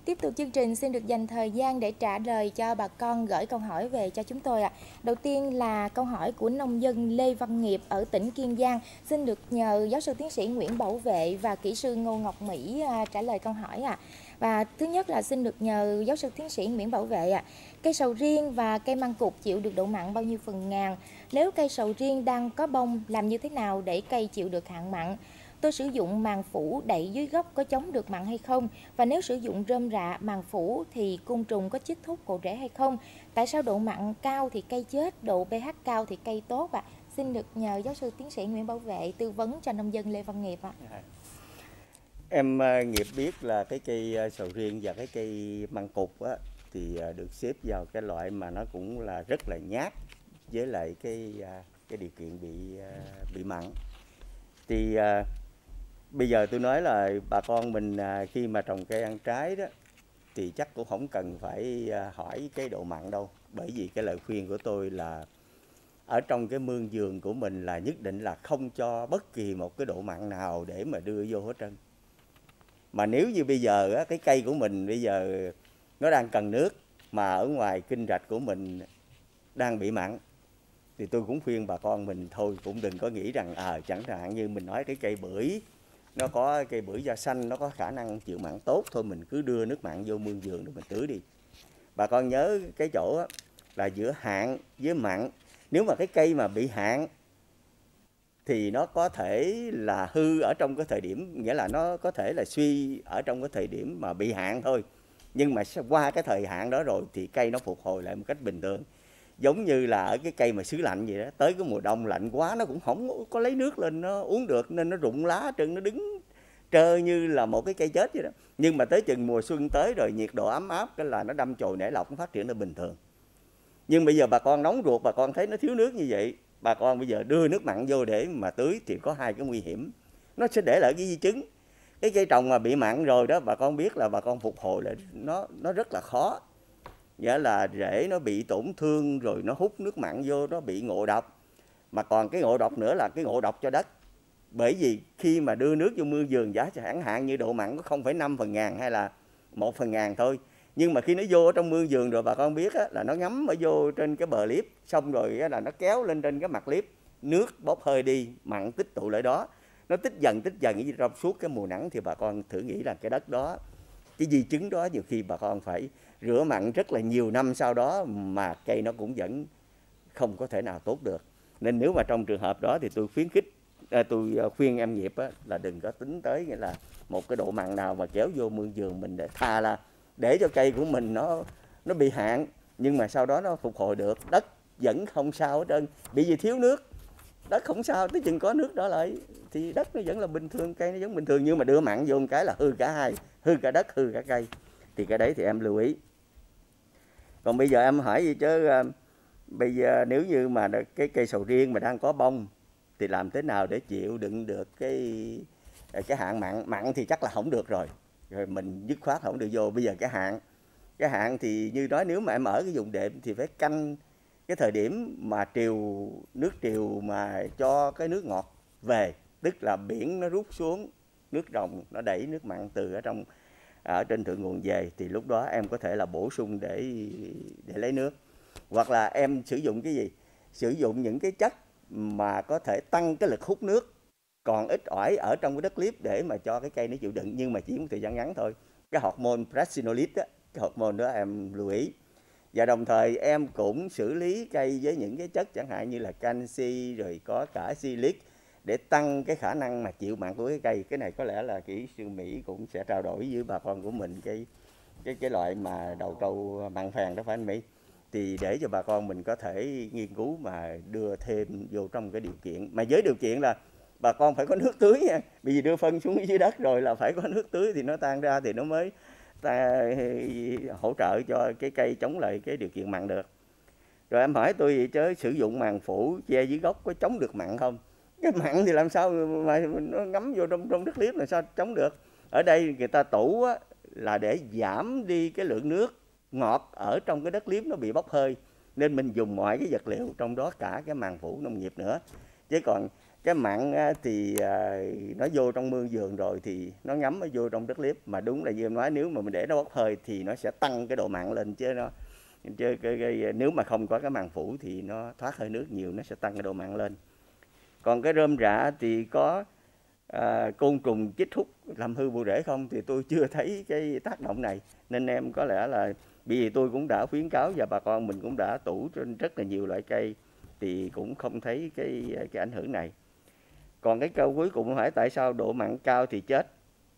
Tiếp tục chương trình xin được dành thời gian để trả lời cho bà con gửi câu hỏi về cho chúng tôi ạ. À. Đầu tiên là câu hỏi của nông dân Lê Văn Nghiệp ở tỉnh Kiên Giang. Xin được nhờ giáo sư tiến sĩ Nguyễn Bảo Vệ và kỹ sư Ngô Ngọc Mỹ à, trả lời câu hỏi ạ. À. Và thứ nhất là xin được nhờ giáo sư tiến sĩ Nguyễn Bảo Vệ ạ. À. Cây sầu riêng và cây măng cụt chịu được độ mặn bao nhiêu phần ngàn? Nếu cây sầu riêng đang có bông làm như thế nào để cây chịu được hạn mặn? Tôi sử dụng màng phủ đậy dưới gốc có chống được mặn hay không? Và nếu sử dụng rơm rạ màng phủ thì côn trùng có chích thuốc cổ rễ hay không? Tại sao độ mặn cao thì cây chết, độ pH cao thì cây tốt ạ? Xin được nhờ giáo sư tiến sĩ Nguyễn Bảo Vệ tư vấn cho nông dân Lê Văn Nghiệp ạ. Em à, nghiệp biết là cái cây à, sầu riêng và cái cây măng cục á, thì à, được xếp vào cái loại mà nó cũng là rất là nhát với lại cái cái điều kiện bị bị mặn. Thì bây giờ tôi nói là bà con mình à, khi mà trồng cây ăn trái đó thì chắc cũng không cần phải à, hỏi cái độ mặn đâu. Bởi vì cái lời khuyên của tôi là ở trong cái mương giường của mình là nhất định là không cho bất kỳ một cái độ mặn nào để mà đưa vô hết trơn. Mà nếu như bây giờ á, cái cây của mình bây giờ nó đang cần nước mà ở ngoài kinh rạch của mình đang bị mặn thì tôi cũng khuyên bà con mình thôi cũng đừng có nghĩ rằng à chẳng hạn như mình nói cái cây bưởi nó có cây bưởi da xanh nó có khả năng chịu mặn tốt. Thôi mình cứ đưa nước mặn vô mương giường để mình tưới đi. Bà con nhớ cái chỗ đó, là giữa hạn với mặn. Nếu mà cái cây mà bị hạn thì nó có thể là hư ở trong cái thời điểm nghĩa là nó có thể là suy ở trong cái thời điểm mà bị hạn thôi. Nhưng mà qua cái thời hạn đó rồi thì cây nó phục hồi lại một cách bình thường giống như là ở cái cây mà xứ lạnh vậy đó, tới cái mùa đông lạnh quá nó cũng không có lấy nước lên, nó uống được nên nó rụng lá trơn, nó đứng trơ như là một cái cây chết vậy đó. Nhưng mà tới chừng mùa xuân tới rồi, nhiệt độ ấm áp cái là nó đâm chồi nảy lọc, nó phát triển nó bình thường. Nhưng bây giờ bà con nóng ruột, bà con thấy nó thiếu nước như vậy, bà con bây giờ đưa nước mặn vô để mà tưới thì có hai cái nguy hiểm. Nó sẽ để lại cái di chứng. Cái cây trồng mà bị mặn rồi đó, bà con biết là bà con phục hồi lại, nó nó rất là khó nghĩa là rễ nó bị tổn thương rồi nó hút nước mặn vô nó bị ngộ độc. Mà còn cái ngộ độc nữa là cái ngộ độc cho đất. Bởi vì khi mà đưa nước vô mương vườn giá chẳng hạn như độ mặn có 0,5 phần ngàn hay là một phần ngàn thôi. Nhưng mà khi nó vô ở trong mương giường rồi bà con biết á, là nó ngắm ở vô trên cái bờ liếp. Xong rồi á, là nó kéo lên trên cái mặt liếp. Nước bốc hơi đi mặn tích tụ lại đó. Nó tích dần tích dần trong suốt cái mùa nắng thì bà con thử nghĩ là cái đất đó cái di chứng đó nhiều khi bà con phải rửa mặn rất là nhiều năm sau đó mà cây nó cũng vẫn không có thể nào tốt được. Nên nếu mà trong trường hợp đó thì tôi khuyến khích à, tôi à, khuyên em nghiệp á, là đừng có tính tới nghĩa là một cái độ mặn nào mà kéo vô mương giường mình để tha là để cho cây của mình nó nó bị hạn nhưng mà sau đó nó phục hồi được. Đất vẫn không sao hết trơn. Bị gì thiếu nước. Đất không sao tới chừng có nước đó lại. Thì đất nó vẫn là bình thường cây nó vẫn bình thường. Nhưng mà đưa mặn vô một cái là hư cả hai hư cả đất hư cả cây. Thì cái đấy thì em lưu ý còn bây giờ em hỏi gì chứ ờ, bây giờ nếu như mà cái cây sầu riêng mà đang có bông thì làm thế nào để chịu đựng được cái ờ, cái hạn mặn? Mặn thì chắc là không được rồi rồi mình dứt khoát không được vô. Bây giờ cái hạn cái hạn thì như nói nếu mà em ở cái vùng đệm thì phải canh cái thời điểm mà triều, nước triều mà cho cái nước ngọt về, tức là biển nó rút xuống, nước rồng nó đẩy nước mặn từ ở trong ở trên thượng nguồn về, thì lúc đó em có thể là bổ sung để để lấy nước. Hoặc là em sử dụng cái gì? Sử dụng những cái chất mà có thể tăng cái lực hút nước. Còn ít ỏi ở trong cái đất clip để mà cho cái cây nó chịu đựng, nhưng mà chỉ một thời gian ngắn thôi. Cái hormone prasinolit á, cái hormone đó em lưu ý. Và đồng thời em cũng xử lý cây với những cái chất chẳng hạn như là canxi, rồi có cả silic để tăng cái khả năng mà chịu mặn của cái cây. Cái này có lẽ là kỹ sư mỹ cũng sẽ trao đổi với bà con của mình cái cái cái loại mà đầu trâu mặn phèn đó, phải anh mỹ? Thì để cho bà con mình có thể nghiên cứu mà đưa thêm vô trong cái điều kiện. Mà với điều kiện là bà con phải có nước tưới nha. Bởi vì đưa phân xuống dưới đất rồi là phải có nước tưới thì nó tan ra thì nó mới ta, hỗ trợ cho cái cây chống lại cái điều kiện mặn được. Rồi em hỏi tôi vậy chứ sử dụng màng phủ che dưới gốc có chống được mặn không? Cái mặn thì làm sao mà nó ngấm vô trong trong đất liếp là sao chống được? Ở đây người ta tủ á, là để giảm đi cái lượng nước ngọt ở trong cái đất liếm nó bị bốc hơi. Nên mình dùng mọi cái vật liệu trong đó cả cái màng phủ nông nghiệp nữa. Chứ còn cái mặn thì à, nó vô trong mương vườn rồi thì nó ngấm nó vô trong đất liếp mà đúng là như em nói nếu mà mình để nó bốc hơi thì nó sẽ tăng cái độ mặn lên chứ nó chứ cái, cái, nếu mà không có cái màng phủ thì nó thoát hơi nước nhiều nó sẽ tăng cái độ mặn lên còn cái rơm rạ thì có à, côn trùng chích hút làm hư bộ rễ không? Thì tôi chưa thấy cái tác động này. Nên em có lẽ là vì tôi cũng đã khuyến cáo và bà con mình cũng đã tủ trên rất là nhiều loại cây thì cũng không thấy cái cái ảnh hưởng này. Còn cái câu cuối cùng hỏi tại sao độ mặn cao thì chết?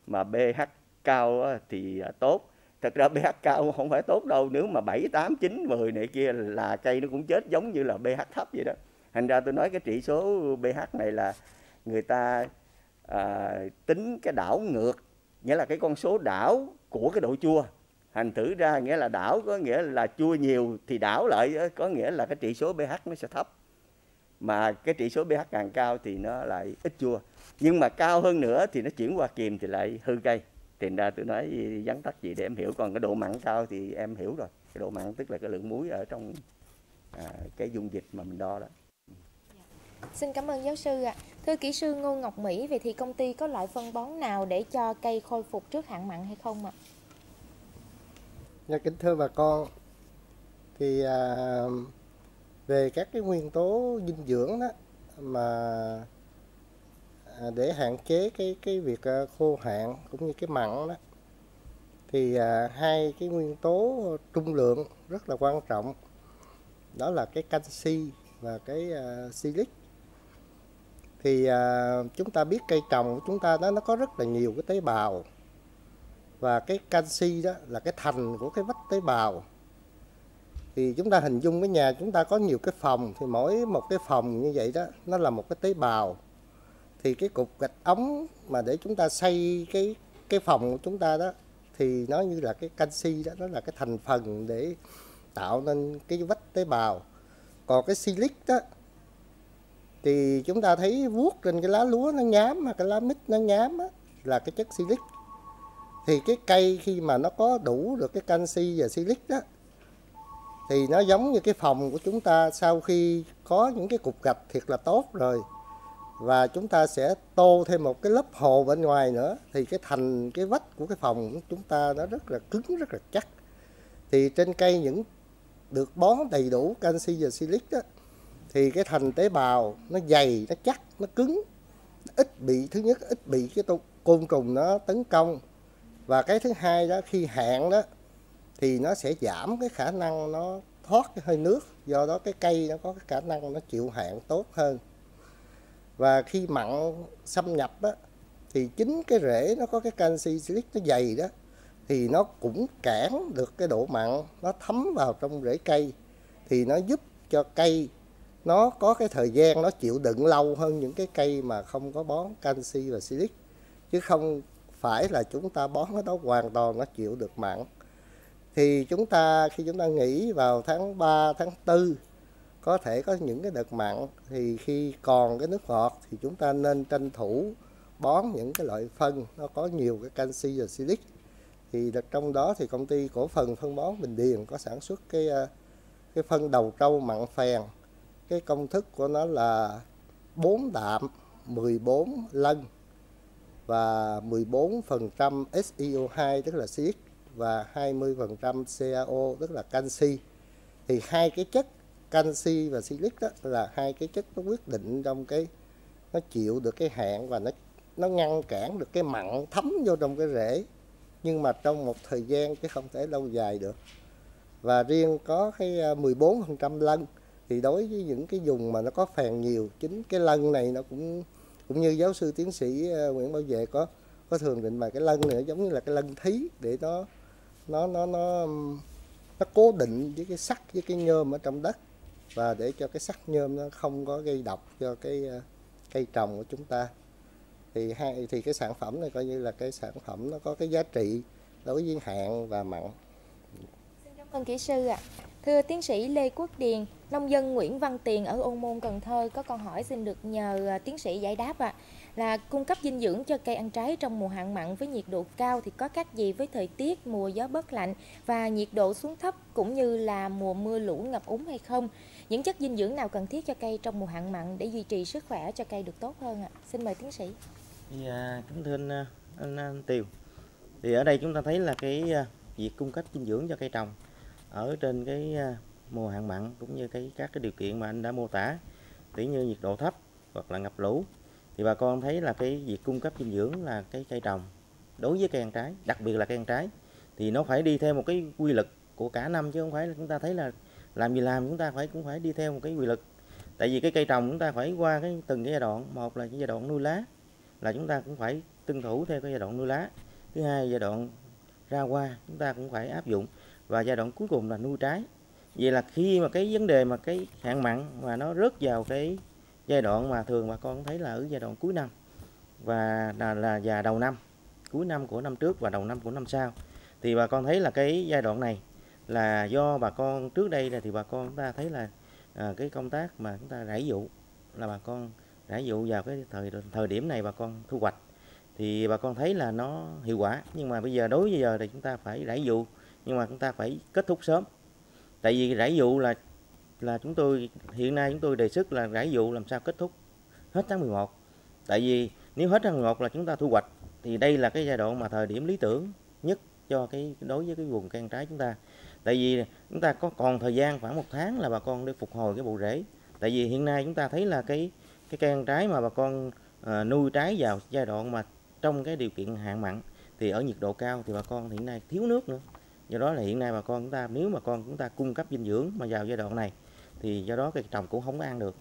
Mà pH cao thì à, tốt. Thật ra pH cao không phải tốt đâu nếu mà 7, 8, 9, 10 này kia là cây nó cũng chết giống như là pH thấp vậy đó thành ra tôi nói cái trị số pH này là người ta à, tính cái đảo ngược nghĩa là cái con số đảo của cái độ chua. Thành thử ra nghĩa là đảo có nghĩa là chua nhiều thì đảo lại có nghĩa là cái trị số pH nó sẽ thấp. Mà cái trị số pH càng cao thì nó lại ít chua. Nhưng mà cao hơn nữa thì nó chuyển qua kiềm thì lại hư cây. Thì ra tôi nói vắn tắt gì để em hiểu. Còn cái độ mặn cao thì em hiểu rồi. Cái độ mặn tức là cái lượng muối ở trong à, cái dung dịch mà mình đo đó. Xin cảm ơn giáo sư ạ. À. Thưa kỹ sư Ngô Ngọc Mỹ, vậy thì công ty có loại phân bón nào để cho cây khôi phục trước hạn mặn hay không ạ? À? Nhà kính thưa bà con, thì à, về các cái nguyên tố dinh dưỡng đó mà à, để hạn chế cái cái việc à, khô hạn cũng như cái mặn đó thì à, hai cái nguyên tố trung lượng rất là quan trọng đó là cái canxi và cái uh, silic thì à, chúng ta biết cây trồng của chúng ta đó nó có rất là nhiều cái tế bào. Và cái canxi đó là cái thành của cái vách tế bào. Thì chúng ta hình dung cái nhà chúng ta có nhiều cái phòng thì mỗi một cái phòng như vậy đó nó là một cái tế bào. Thì cái cục gạch ống mà để chúng ta xây cái cái phòng của chúng ta đó thì nó như là cái canxi đó nó là cái thành phần để tạo nên cái vách tế bào. Còn cái silic đó thì chúng ta thấy vuốt trên cái lá lúa nó nhám mà cái lá mít nó nhám á, là cái chất silic. Thì cái cây khi mà nó có đủ được cái canxi và silic đó thì nó giống như cái phòng của chúng ta sau khi có những cái cục gạch thiệt là tốt rồi. Và chúng ta sẽ tô thêm một cái lớp hồ bên ngoài nữa thì cái thành cái vách của cái phòng của chúng ta nó rất là cứng rất là chắc. Thì trên cây những được bón đầy đủ canxi và silic đó thì cái thành tế bào nó dày, nó chắc, nó cứng, ít bị, thứ nhất ít bị cái côn trùng nó tấn công. Và cái thứ hai đó, khi hạn đó, thì nó sẽ giảm cái khả năng nó thoát cái hơi nước, do đó cái cây nó có cái khả năng nó chịu hạn tốt hơn. Và khi mặn xâm nhập đó, thì chính cái rễ nó có cái canxi silic nó dày đó, thì nó cũng cản được cái độ mặn, nó thấm vào trong rễ cây. Thì nó giúp cho cây nó có cái thời gian nó chịu đựng lâu hơn những cái cây mà không có bón canxi và silic. Chứ không phải là chúng ta bón cái đó hoàn toàn nó chịu được mặn. Thì chúng ta khi chúng ta nghỉ vào tháng 3, tháng 4 có thể có những cái đợt mặn. Thì khi còn cái nước ngọt thì chúng ta nên tranh thủ bón những cái loại phân nó có nhiều cái canxi và silic. Thì trong đó thì công ty cổ phần phân bón Bình Điền có sản xuất cái ờ, cái phân đầu trâu mặn phèn cái công thức của nó là 4 đạm 14 lân và 14% SiO2 tức là xiết và 20% CaO tức là canxi. Thì hai cái chất canxi và silic đó là hai cái chất nó quyết định trong cái, nó chịu được cái hạn và nó nó ngăn cản được cái mặn thấm vô trong cái rễ. Nhưng mà trong một thời gian chứ không thể lâu dài được. Và riêng có cái à, 14% lân thì đối với những cái vùng mà nó có phèn nhiều, chính cái lân này nó cũng cũng như giáo sư tiến sĩ ờ, Nguyễn Bảo Vệ có có thường định mà cái lân này nó giống như là cái lân thí để nó nó nó nó nó cố định với cái sắt với cái nhôm ở trong đất và để cho cái sắt nhôm nó không có gây độc cho cái ờ, cây trồng của chúng ta thì hai, thì cái sản phẩm này coi như là cái sản phẩm nó có cái giá trị đối với hạn và mặn. Cảm ơn kỹ sư ạ. À. Thưa tiến sĩ Lê Quốc Điền, nông dân Nguyễn Văn Tiền ở Ôn Môn Cần Thơ có câu hỏi xin được nhờ à, tiến sĩ giải đáp ạ. À. Là cung cấp dinh dưỡng cho cây ăn trái trong mùa hạn mặn với nhiệt độ cao thì có cách gì với thời tiết mùa gió bớt lạnh và nhiệt độ xuống thấp cũng như là mùa mưa lũ ngập úng hay không? Những chất dinh dưỡng nào cần thiết cho cây trong mùa hạn mặn để duy trì sức khỏe cho cây được tốt hơn ạ? À? Xin mời tiến sĩ. Dạ, kính thưa anh, à, anh, anh Tiều thì ở đây chúng ta thấy là cái việc cung cấp dinh dưỡng cho cây trồng ở trên cái à, mùa hạn mặn cũng như cái, các cái điều kiện mà anh đã mô tả, tỉ như nhiệt độ thấp hoặc là ngập lũ, thì bà con thấy là cái việc cung cấp dinh dưỡng là cái cây trồng đối với cây ăn trái, đặc biệt là cây ăn trái, thì nó phải đi theo một cái quy luật của cả năm chứ không phải là chúng ta thấy là làm gì làm, chúng ta phải, cũng phải đi theo một cái quy luật. Tại vì cái cây trồng chúng ta phải qua cái từng cái giai đoạn, một là cái giai đoạn nuôi lá, là chúng ta cũng phải tuân thủ theo cái giai đoạn nuôi lá. Thứ hai giai đoạn ra hoa chúng ta cũng phải áp dụng và giai đoạn cuối cùng là nuôi trái. Vậy là khi mà cái vấn đề mà cái hạn mặn mà nó rớt vào cái giai đoạn mà thường bà con thấy là ở giai đoạn cuối năm và là, là và đầu năm cuối năm của năm trước và đầu năm của năm sau thì bà con thấy là cái giai đoạn này là do bà con trước đây là thì bà con chúng ta thấy là à, cái công tác mà chúng ta rải dụ là bà con rải dụ vào cái thời thời điểm này bà con thu hoạch. Thì bà con thấy là nó hiệu quả nhưng mà bây giờ đối với giờ thì chúng ta phải rải dụ nhưng mà chúng ta phải kết thúc sớm. Tại vì rải dụ là là chúng tôi hiện nay chúng tôi đề xuất là rải dụ làm sao kết thúc hết tháng 11 tại vì nếu hết tháng 11 là chúng ta thu hoạch thì đây là cái giai đoạn mà thời điểm lý tưởng nhất cho cái đối với cái vùng cây trái chúng ta. Tại vì chúng ta có còn thời gian khoảng một tháng là bà con để phục hồi cái bộ rễ. Tại vì hiện nay chúng ta thấy là cái cái cây ăn trái mà bà con à, nuôi trái vào giai đoạn mà trong cái điều kiện hạn mặn thì ở nhiệt độ cao thì bà con hiện nay thiếu nước nữa do đó là hiện nay bà con chúng ta nếu mà con chúng ta cung cấp dinh dưỡng mà vào giai đoạn này thì do đó cây trồng cũng không có ăn được.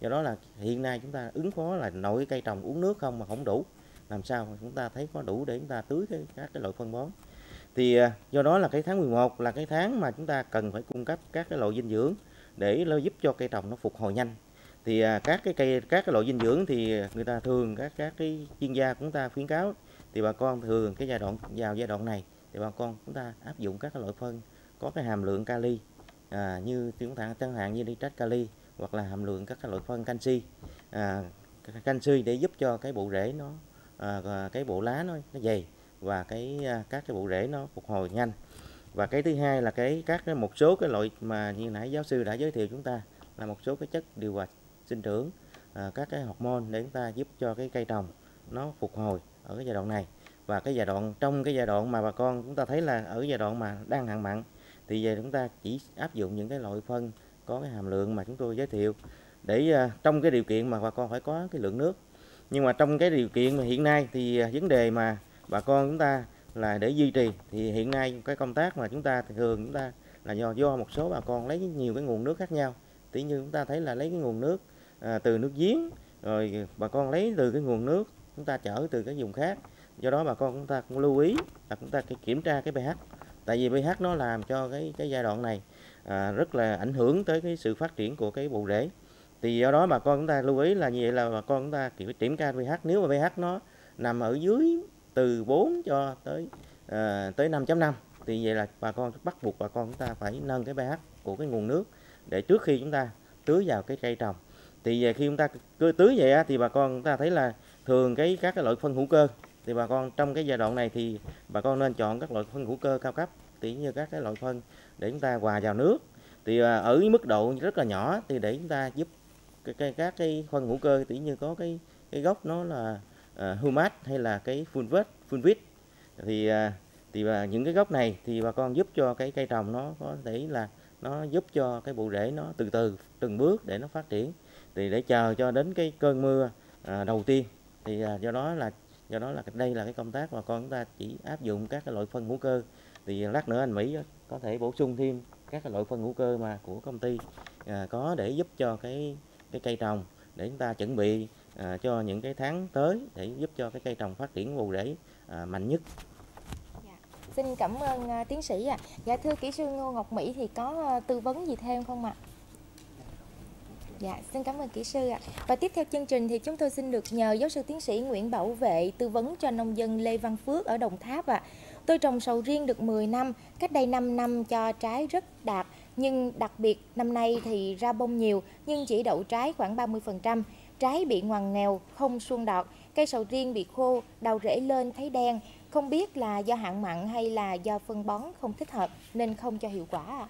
Do đó là hiện nay chúng ta ứng phó là nội cây trồng uống nước không mà không đủ. Làm sao mà chúng ta thấy có đủ để chúng ta tưới cái, các cái loại phân bón. Thì à, do đó là cái tháng 11 là cái tháng mà chúng ta cần phải cung cấp các cái loại dinh dưỡng để giúp cho cây trồng nó phục hồi nhanh. Thì à, các cái cây các cái loại dinh dưỡng thì người ta thường các các cái chuyên gia của chúng ta khuyến cáo thì bà con thường cái giai đoạn vào giai đoạn này thì bà con chúng ta áp dụng các loại phân có cái hàm lượng kali à, như chúng ta chẳng hạn như nitrat kali hoặc là hàm lượng các cái loại phân canxi. À, canxi để giúp cho cái bộ rễ nó à, cái bộ lá nó nó dày và cái à, các cái bộ rễ nó phục hồi nhanh. Và cái thứ hai là cái các cái một số cái loại mà như nãy giáo sư đã giới thiệu chúng ta là một số cái chất điều hòa sinh trưởng à, các cái hormone để chúng ta giúp cho cái cây trồng nó phục hồi ở cái giai đoạn này và cái giai đoạn trong cái giai đoạn mà bà con chúng ta thấy là ở giai đoạn mà đang hạn mặn thì về chúng ta chỉ áp dụng những cái loại phân có cái hàm lượng mà chúng tôi giới thiệu để à, trong cái điều kiện mà bà con phải có cái lượng nước. Nhưng mà trong cái điều kiện mà hiện nay thì à, vấn đề mà bà con chúng ta là để duy trì thì hiện nay cái công tác mà chúng ta thường chúng ta là do do một số bà con lấy nhiều cái nguồn nước khác nhau. Tỷ như chúng ta thấy là lấy cái nguồn nước à, từ nước giếng rồi bà con lấy từ cái nguồn nước chúng ta chở từ cái vùng khác do đó bà con chúng ta cũng lưu ý là chúng ta kiểm tra cái pH. Tại vì pH nó làm cho cái cái giai đoạn này à, rất là ảnh hưởng tới cái sự phát triển của cái bộ rễ. Thì do đó bà con chúng ta lưu ý là như vậy là bà con chúng ta kiểm tra pH. Nếu mà pH nó nằm ở dưới từ 4 cho tới à, tới 5.5 thì vậy là bà con bắt buộc bà con chúng ta phải nâng cái pH của cái nguồn nước để trước khi chúng ta tưới vào cái cây trồng. Thì về khi chúng ta cứ tưới vậy á, thì bà con chúng ta thấy là thường cái các cái loại phân hữu cơ thì bà con trong cái giai đoạn này thì bà con nên chọn các loại phân hữu cơ cao cấp tỉ như các cái loại phân để chúng ta hòa vào nước. Thì à, ở mức độ rất là nhỏ thì để chúng ta giúp cái, cái các cái phân hữu cơ tỉ như có cái cái gốc nó là à, uh, humat hay là cái fulvit fulvit. Thì uh, thì và những cái gốc này thì bà con giúp cho cái cây trồng nó có thể là nó giúp cho cái bộ rễ nó từ từ từng bước để nó phát triển. Thì để chờ cho đến cái cơn mưa à, đầu tiên thì à, do đó là do đó là đây là cái công tác mà con chúng ta chỉ áp dụng các cái loại phân hữu cơ thì lát nữa anh Mỹ có thể bổ sung thêm các cái loại phân hữu cơ mà của công ty à, có để giúp cho cái cái cây trồng để chúng ta chuẩn bị à, cho những cái tháng tới để giúp cho cái cây trồng phát triển vụ rễ à, mạnh nhất dạ. Xin cảm ơn uh, tiến sĩ ạ. À. Dạ thưa kỹ sư Ngô Ngọc Mỹ thì có uh, tư vấn gì thêm không ạ? À? Dạ, xin cảm ơn kỹ sư ạ. Và tiếp theo chương trình thì chúng tôi xin được nhờ giáo sư tiến sĩ Nguyễn Bảo Vệ tư vấn cho nông dân Lê Văn Phước ở Đồng Tháp ạ. Tôi trồng sầu riêng được 10 năm, cách đây 5 năm cho trái rất đạt, nhưng đặc biệt năm nay thì ra bông nhiều nhưng chỉ đậu trái khoảng 30%. Trái bị ngoằn nghèo, không xuông đọt, cây sầu riêng bị khô, đầu rễ lên thấy đen, không biết là do hạn mặn hay là do phân bón không thích hợp nên không cho hiệu quả à?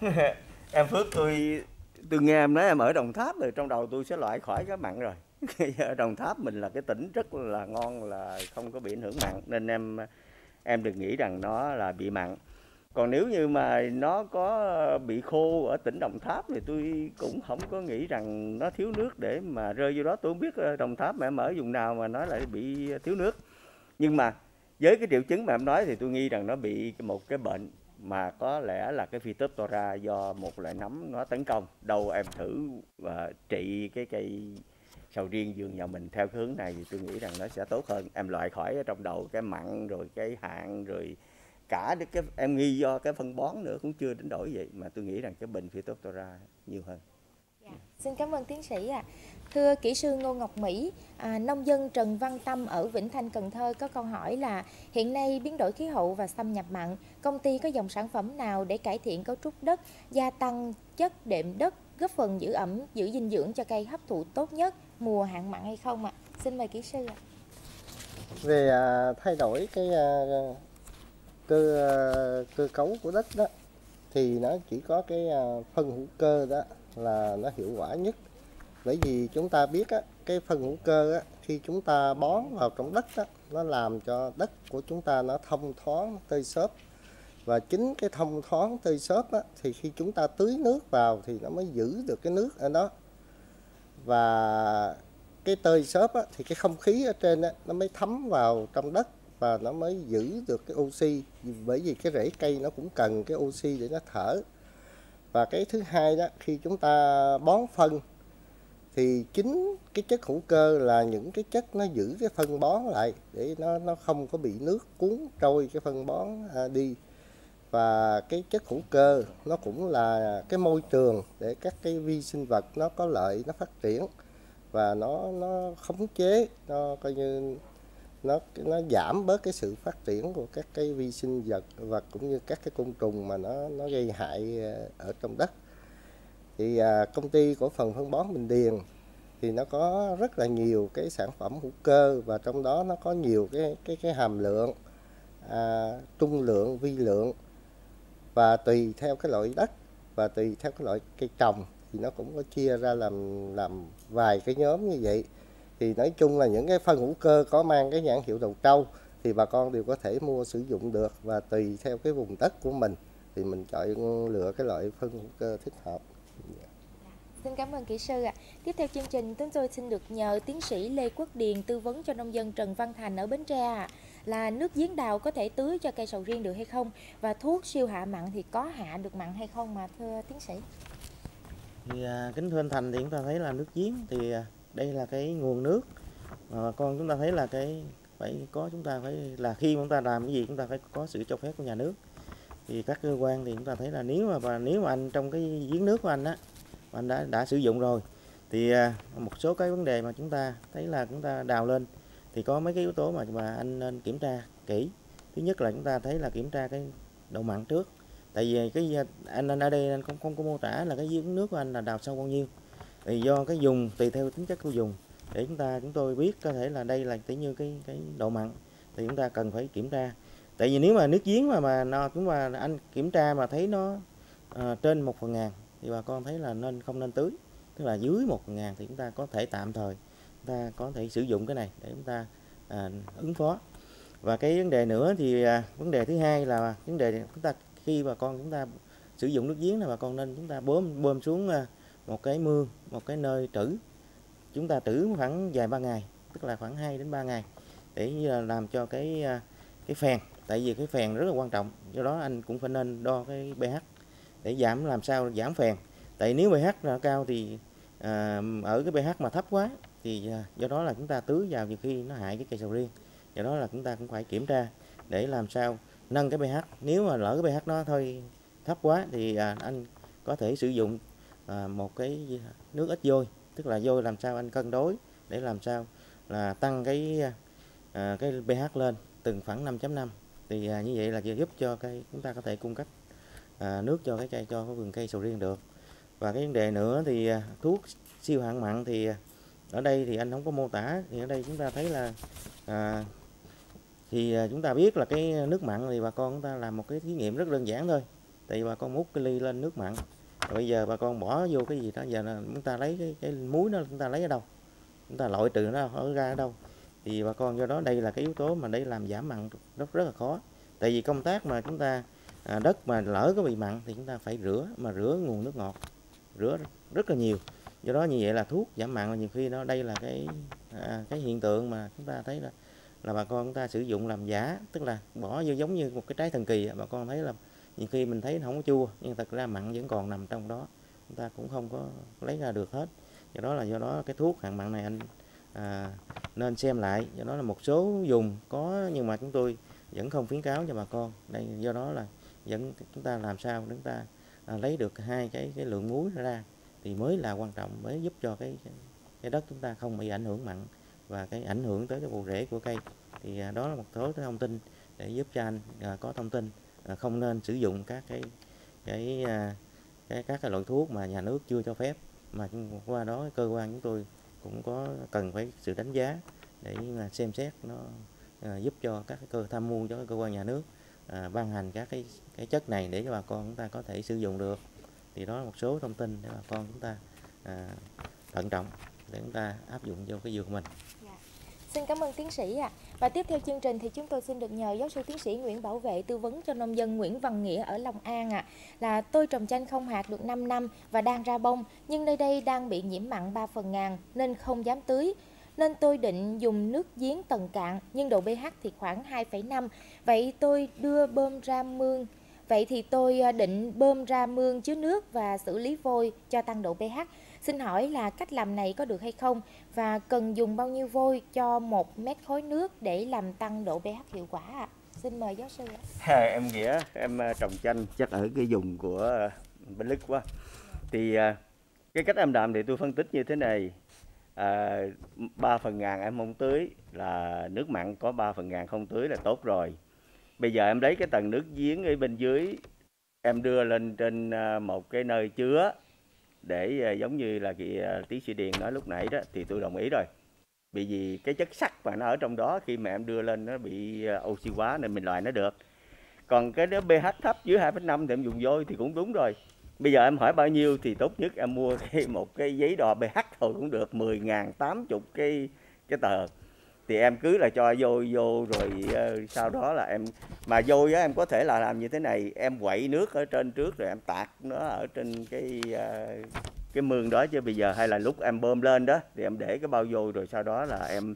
em Phước tôi tôi nghe em nói em ở Đồng Tháp rồi, trong đầu tôi sẽ loại khỏi cái mặn rồi. ở Đồng Tháp mình là cái tỉnh rất là ngon, là không có bị ảnh hưởng mặn, nên em em đừng nghĩ rằng nó là bị mặn. Còn nếu như mà nó có bị khô ở tỉnh Đồng Tháp thì tôi cũng không có nghĩ rằng nó thiếu nước để mà rơi vô đó. Tôi không biết ờ, Đồng Tháp mà em ở vùng nào mà nói lại bị thiếu nước. Nhưng mà với cái triệu chứng mà em nói thì tôi nghi rằng nó bị một cái bệnh mà có lẽ là cái Phytophthora do một loại nấm nó tấn công. Đâu em thử và trị cái cây sầu riêng vườn nhà mình theo hướng này thì tôi nghĩ rằng nó sẽ tốt hơn. Em loại khỏi ở trong đầu cái mặn, rồi cái hạn rồi cả cái, em nghi do cái phân bón nữa cũng chưa đến đổi vậy. Mà tôi nghĩ rằng cái bệnh Phytophthora nhiều hơn xin cảm ơn tiến sĩ ạ à. Thưa kỹ sư Ngô Ngọc Mỹ, à, nông dân Trần Văn Tâm ở Vĩnh Thanh, Cần Thơ có câu hỏi là hiện nay biến đổi khí hậu và xâm nhập mặn, công ty có dòng sản phẩm nào để cải thiện cấu trúc đất, gia tăng chất đệm đất, góp phần giữ ẩm, giữ dinh dưỡng cho cây hấp thụ tốt nhất mùa hạn mặn hay không ạ? À? Xin mời kỹ sư ạ. Về à, thay đổi cái à, cơ à, cơ cấu của đất đó thì nó chỉ có cái à, phân hữu cơ đó là nó hiệu quả nhất. Bởi vì chúng ta biết á, cái phân hữu cơ á, khi chúng ta bón vào trong đất á, nó làm cho đất của chúng ta nó thông thoáng tơi xốp. Và chính cái thông thoáng tơi xốp á, thì khi chúng ta tưới nước vào thì nó mới giữ được cái nước ở đó. Và cái tơi xốp á, thì cái không khí ở trên á, nó mới thấm vào trong đất và nó mới giữ được cái oxy. Bởi vì cái rễ cây nó cũng cần cái oxy để nó thở và cái thứ hai đó, khi chúng ta bón phân, thì chính cái chất hữu cơ là những cái chất nó giữ cái phân bón lại để nó nó không có bị nước cuốn trôi cái phân bón à, đi. Và cái chất hữu cơ nó cũng là cái môi trường để các cái vi sinh vật nó có lợi, nó phát triển và nó nó khống chế, nó coi như nó nó giảm bớt cái sự phát triển của các cái vi sinh vật và cũng như các cái côn trùng mà nó nó gây hại ờ, ở trong đất. Thì à, công ty cổ phần phân bón Bình Điền thì nó có rất là nhiều cái sản phẩm hữu cơ và trong đó nó có nhiều cái cái cái hàm lượng à, trung lượng vi lượng và tùy theo cái loại đất và tùy theo cái loại cây trồng thì nó cũng có chia ra làm làm vài cái nhóm như vậy thì nói chung là những cái phân hữu cơ có mang cái nhãn hiệu đầu trâu thì bà con đều có thể mua sử dụng được và tùy theo cái vùng đất của mình thì mình chọn lựa cái loại phân hữu cơ thích hợp Xin cảm ơn kỹ sư ạ. À. Tiếp theo chương trình, chúng tôi xin được nhờ tiến sĩ Lê Quốc Điền tư vấn cho nông dân Trần Văn Thành ở Bến Tre à. là nước giếng đào có thể tưới cho cây sầu riêng được hay không và thuốc siêu hạ mặn thì có hạ được mặn hay không mà thưa tiến sĩ? Thì à, kính thưa anh Thành thì chúng ta thấy là nước giếng thì à, đây là cái nguồn nước. Mà con chúng ta thấy là cái phải có, chúng ta phải là khi chúng ta làm cái gì chúng ta phải có sự cho phép của nhà nước. Thì các cơ quan thì chúng ta thấy là nếu mà, và nếu mà anh trong cái giếng nước của anh á anh đã đã sử dụng rồi, thì à, một số cái vấn đề mà chúng ta thấy là chúng ta đào lên, thì có mấy cái yếu tố mà mà anh nên kiểm tra kỹ. Thứ nhất là chúng ta thấy là kiểm tra cái độ mặn trước. Tại vì cái, anh anh ở đây anh không không có mô tả là cái giếng nước của anh là đào sâu bao nhiêu thì do cái dùng tùy theo tính chất của dùng. Để chúng ta chúng tôi biết có thể là đây là tỷ như cái cái độ mặn thì chúng ta cần phải kiểm tra. Tại vì nếu mà nước giếng mà mà nó chúng mà anh kiểm tra mà thấy nó uh, trên một phần ngàn thì bà con thấy là nên không nên tưới. Tức là dưới một ngàn thì chúng ta có thể tạm thời chúng ta có thể sử dụng cái này để chúng ta à, ứng phó. Và cái vấn đề nữa thì à, vấn đề thứ hai là vấn đề chúng ta khi bà con chúng ta sử dụng nước giếng là bà con nên chúng ta bơm bơm xuống à, một cái mương một cái nơi trữ. Chúng ta trữ khoảng vài ba ngày tức là khoảng 2 đến 3 ngày để như là làm cho cái à, cái phèn. Tại vì cái phèn rất là quan trọng do đó anh cũng phải nên đo cái pH để giảm làm sao giảm phèn. Tại nếu pH là cao thì à, ở cái pH mà thấp quá thì à, do đó là chúng ta tưới vào nhiều khi nó hại cái cây sầu riêng. Do đó là chúng ta cũng phải kiểm tra để làm sao nâng cái pH. Nếu mà lỡ cái pH nó thôi thấp quá thì à, anh có thể sử dụng à, một cái nước ít vôi. Tức là vôi làm sao anh cân đối để làm sao là tăng cái à, cái pH lên từng khoảng 5.5 thì à, như vậy là giúp cho cây chúng ta có thể cung cấp à, nước cho cái cây cho cái vườn cây sầu riêng được. Và cái vấn đề nữa thì à, thuốc siêu hạn mặn thì à, ở đây thì anh không có mô tả. Thì ở đây chúng ta thấy là à, thì à, chúng ta biết là cái nước mặn thì bà con chúng ta làm một cái thí nghiệm rất đơn giản thôi. Thì bà con múc cái ly lên nước mặn rồi bây giờ bà con bỏ vô cái gì đó giờ là chúng ta lấy cái, cái muối nó chúng ta lấy ở đâu? Chúng ta loại trừ nó ở ra ở đâu? Thì bà con do đó đây là cái yếu tố mà để làm giảm mặn rất rất là khó. Tại vì công tác mà chúng ta à, đất mà lỡ có bị mặn thì chúng ta phải rửa mà rửa nguồn nước ngọt rửa rất là nhiều. Do đó như vậy là thuốc giảm mặn là nhiều khi nó đây là cái à, cái hiện tượng mà chúng ta thấy là là bà con chúng ta sử dụng làm giả tức là bỏ vô giống như một cái trái thần kỳ bà con thấy là nhiều khi mình thấy nó không có chua nhưng thật ra mặn vẫn còn nằm trong đó. Chúng ta cũng không có lấy ra được hết. Do đó là do đó cái thuốc hạn mặn này anh à, nên xem lại. Do đó là một số dùng có nhưng mà chúng tôi vẫn không khuyến cáo cho bà con. Đây do đó là vẫn chúng ta làm sao chúng ta à, lấy được hai cái cái lượng muối ra thì mới là quan trọng mới giúp cho cái cái đất chúng ta không bị ảnh hưởng mặn và cái ảnh hưởng tới cái bộ rễ của cây. Thì à, đó là một số cái thông tin để giúp cho anh à, có thông tin. À, không nên sử dụng các cái cái, à, cái các cái loại thuốc mà nhà nước chưa cho phép mà qua đó cơ quan chúng tôi cũng có cần phải sự đánh giá để mà xem xét nó à, giúp cho các cái cơ tham mưu cho các cơ quan nhà nước à, ban hành các cái cái chất này để cho bà con chúng ta có thể sử dụng được thì đó là một số thông tin để bà con chúng ta à, thận trọng để chúng ta áp dụng vô cái vườn của mình dạ. Xin cảm ơn tiến sĩ ạ. À. Và tiếp theo chương trình thì chúng tôi xin được nhờ giáo sư tiến sĩ Nguyễn Bảo Vệ tư vấn cho nông dân Nguyễn Văn Nghĩa ở Long An ạ. À. Là tôi trồng chanh không hạt được 5 năm và đang ra bông, nhưng nơi đây đang bị nhiễm mặn 3 phần ngàn nên không dám tưới. Nên tôi định dùng nước giếng tầng cạn nhưng độ pH thì khoảng 2,5. Vậy tôi đưa bơm ra mương Vậy thì tôi à, định bơm ra mương chứa nước và xử lý vôi cho tăng độ pH. Xin hỏi là cách làm này có được hay không và cần dùng bao nhiêu vôi cho một mét khối nước để làm tăng độ pH hiệu quả ạ? Xin mời giáo sư À, em nghĩa em ờ, trồng chanh chắc ở cái vùng của ờ, à, Bến Lức quá. Thì ờ, cái cách em làm thì tôi phân tích như thế này. À, 3 phần ngàn em không tưới là nước mặn có 3 phần ngàn không tưới là tốt rồi. Bây giờ em lấy cái tầng nước giếng ở bên dưới em đưa lên trên một cái nơi chứa để ờ, giống như là cái ờ, tiến sĩ điền nói lúc nãy đó thì tôi đồng ý rồi. Bởi vì cái chất sắt mà nó ở trong đó khi mà em đưa lên nó bị ờ, oxy hóa nên mình loại nó được. Còn cái đó pH thấp dưới 2,5 thì em dùng vôi thì cũng đúng rồi. Bây giờ em hỏi bao nhiêu thì tốt nhất em mua cái, một cái giấy đo pH thôi cũng được 10 ngàn 80 cái cái tờ thì em cứ là cho vô, vô rồi uh, sau đó là em mà vô á em có thể là làm như thế này. Em quậy nước ở trên trước rồi em tạt nó ở trên cái uh, cái mương đó chứ bây giờ hay là lúc em bơm lên đó thì em để cái bao vô rồi sau đó là em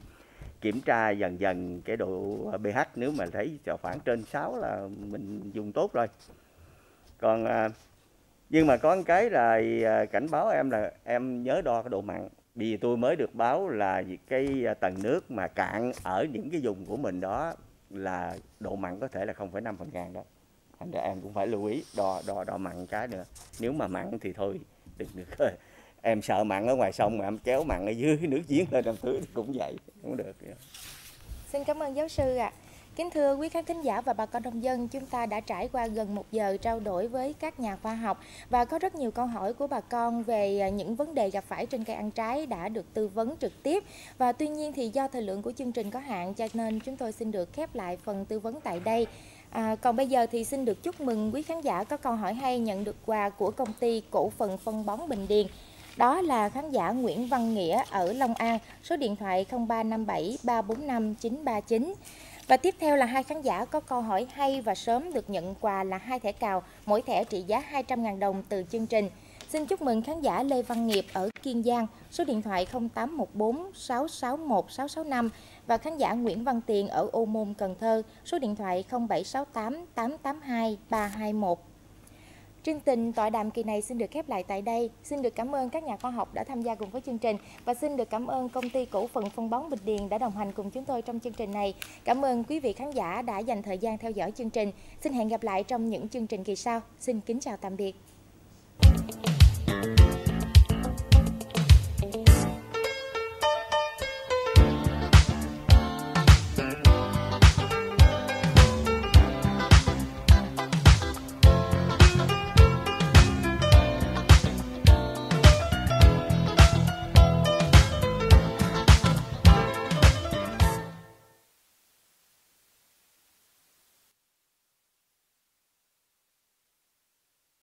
kiểm tra dần dần cái độ pH nếu mà thấy khoảng trên 6 là mình dùng tốt rồi. Còn uh, nhưng mà có một cái là cảnh báo em là em nhớ đo cái độ mặn vì tôi mới được báo là cái à, tầng nước mà cạn ở những cái vùng của mình đó là độ mặn có thể là 0,5 phần ngàn đó. Thành ra em cũng phải lưu ý đo đo đo mặn cái nữa. Nếu mà mặn thì thôi đừng được ờ, em sợ mặn ở ngoài sông mà em kéo mặn ở dưới nước giếng lên trong tưới cũng vậy cũng được. Xin cảm ơn giáo sư ạ. à. Kính thưa quý khán thính giả và bà con nông dân, chúng ta đã trải qua gần một giờ trao đổi với các nhà khoa học và có rất nhiều câu hỏi của bà con về những vấn đề gặp phải trên cây ăn trái đã được tư vấn trực tiếp. Và tuy nhiên thì do thời lượng của chương trình có hạn cho nên chúng tôi xin được khép lại phần tư vấn tại đây. À, còn bây giờ thì xin được chúc mừng quý khán giả có câu hỏi hay nhận được quà của công ty cổ phần phân bón Bình Điền. Đó là khán giả Nguyễn Văn Nghĩa ở Long An, số điện thoại 0357 345 939. Và tiếp theo là hai khán giả có câu hỏi hay và sớm được nhận quà là hai thẻ cào, mỗi thẻ trị giá 200.000 đồng từ chương trình. Xin chúc mừng khán giả Lê Văn Nghiệp ở Kiên Giang, số điện thoại 0814 661 665 và khán giả Nguyễn Văn Tiền ở Ô Môn, Cần Thơ, số điện thoại 0768 882 321. Chương trình tọa đàm kỳ này xin được khép lại tại đây. Xin được cảm ơn các nhà khoa học đã tham gia cùng với chương trình và xin được cảm ơn công ty cổ phần phân bón Bình Điền đã đồng hành cùng chúng tôi trong chương trình này. Cảm ơn quý vị khán giả đã dành thời gian theo dõi chương trình. Xin hẹn gặp lại trong những chương trình kỳ sau. Xin kính chào tạm biệt.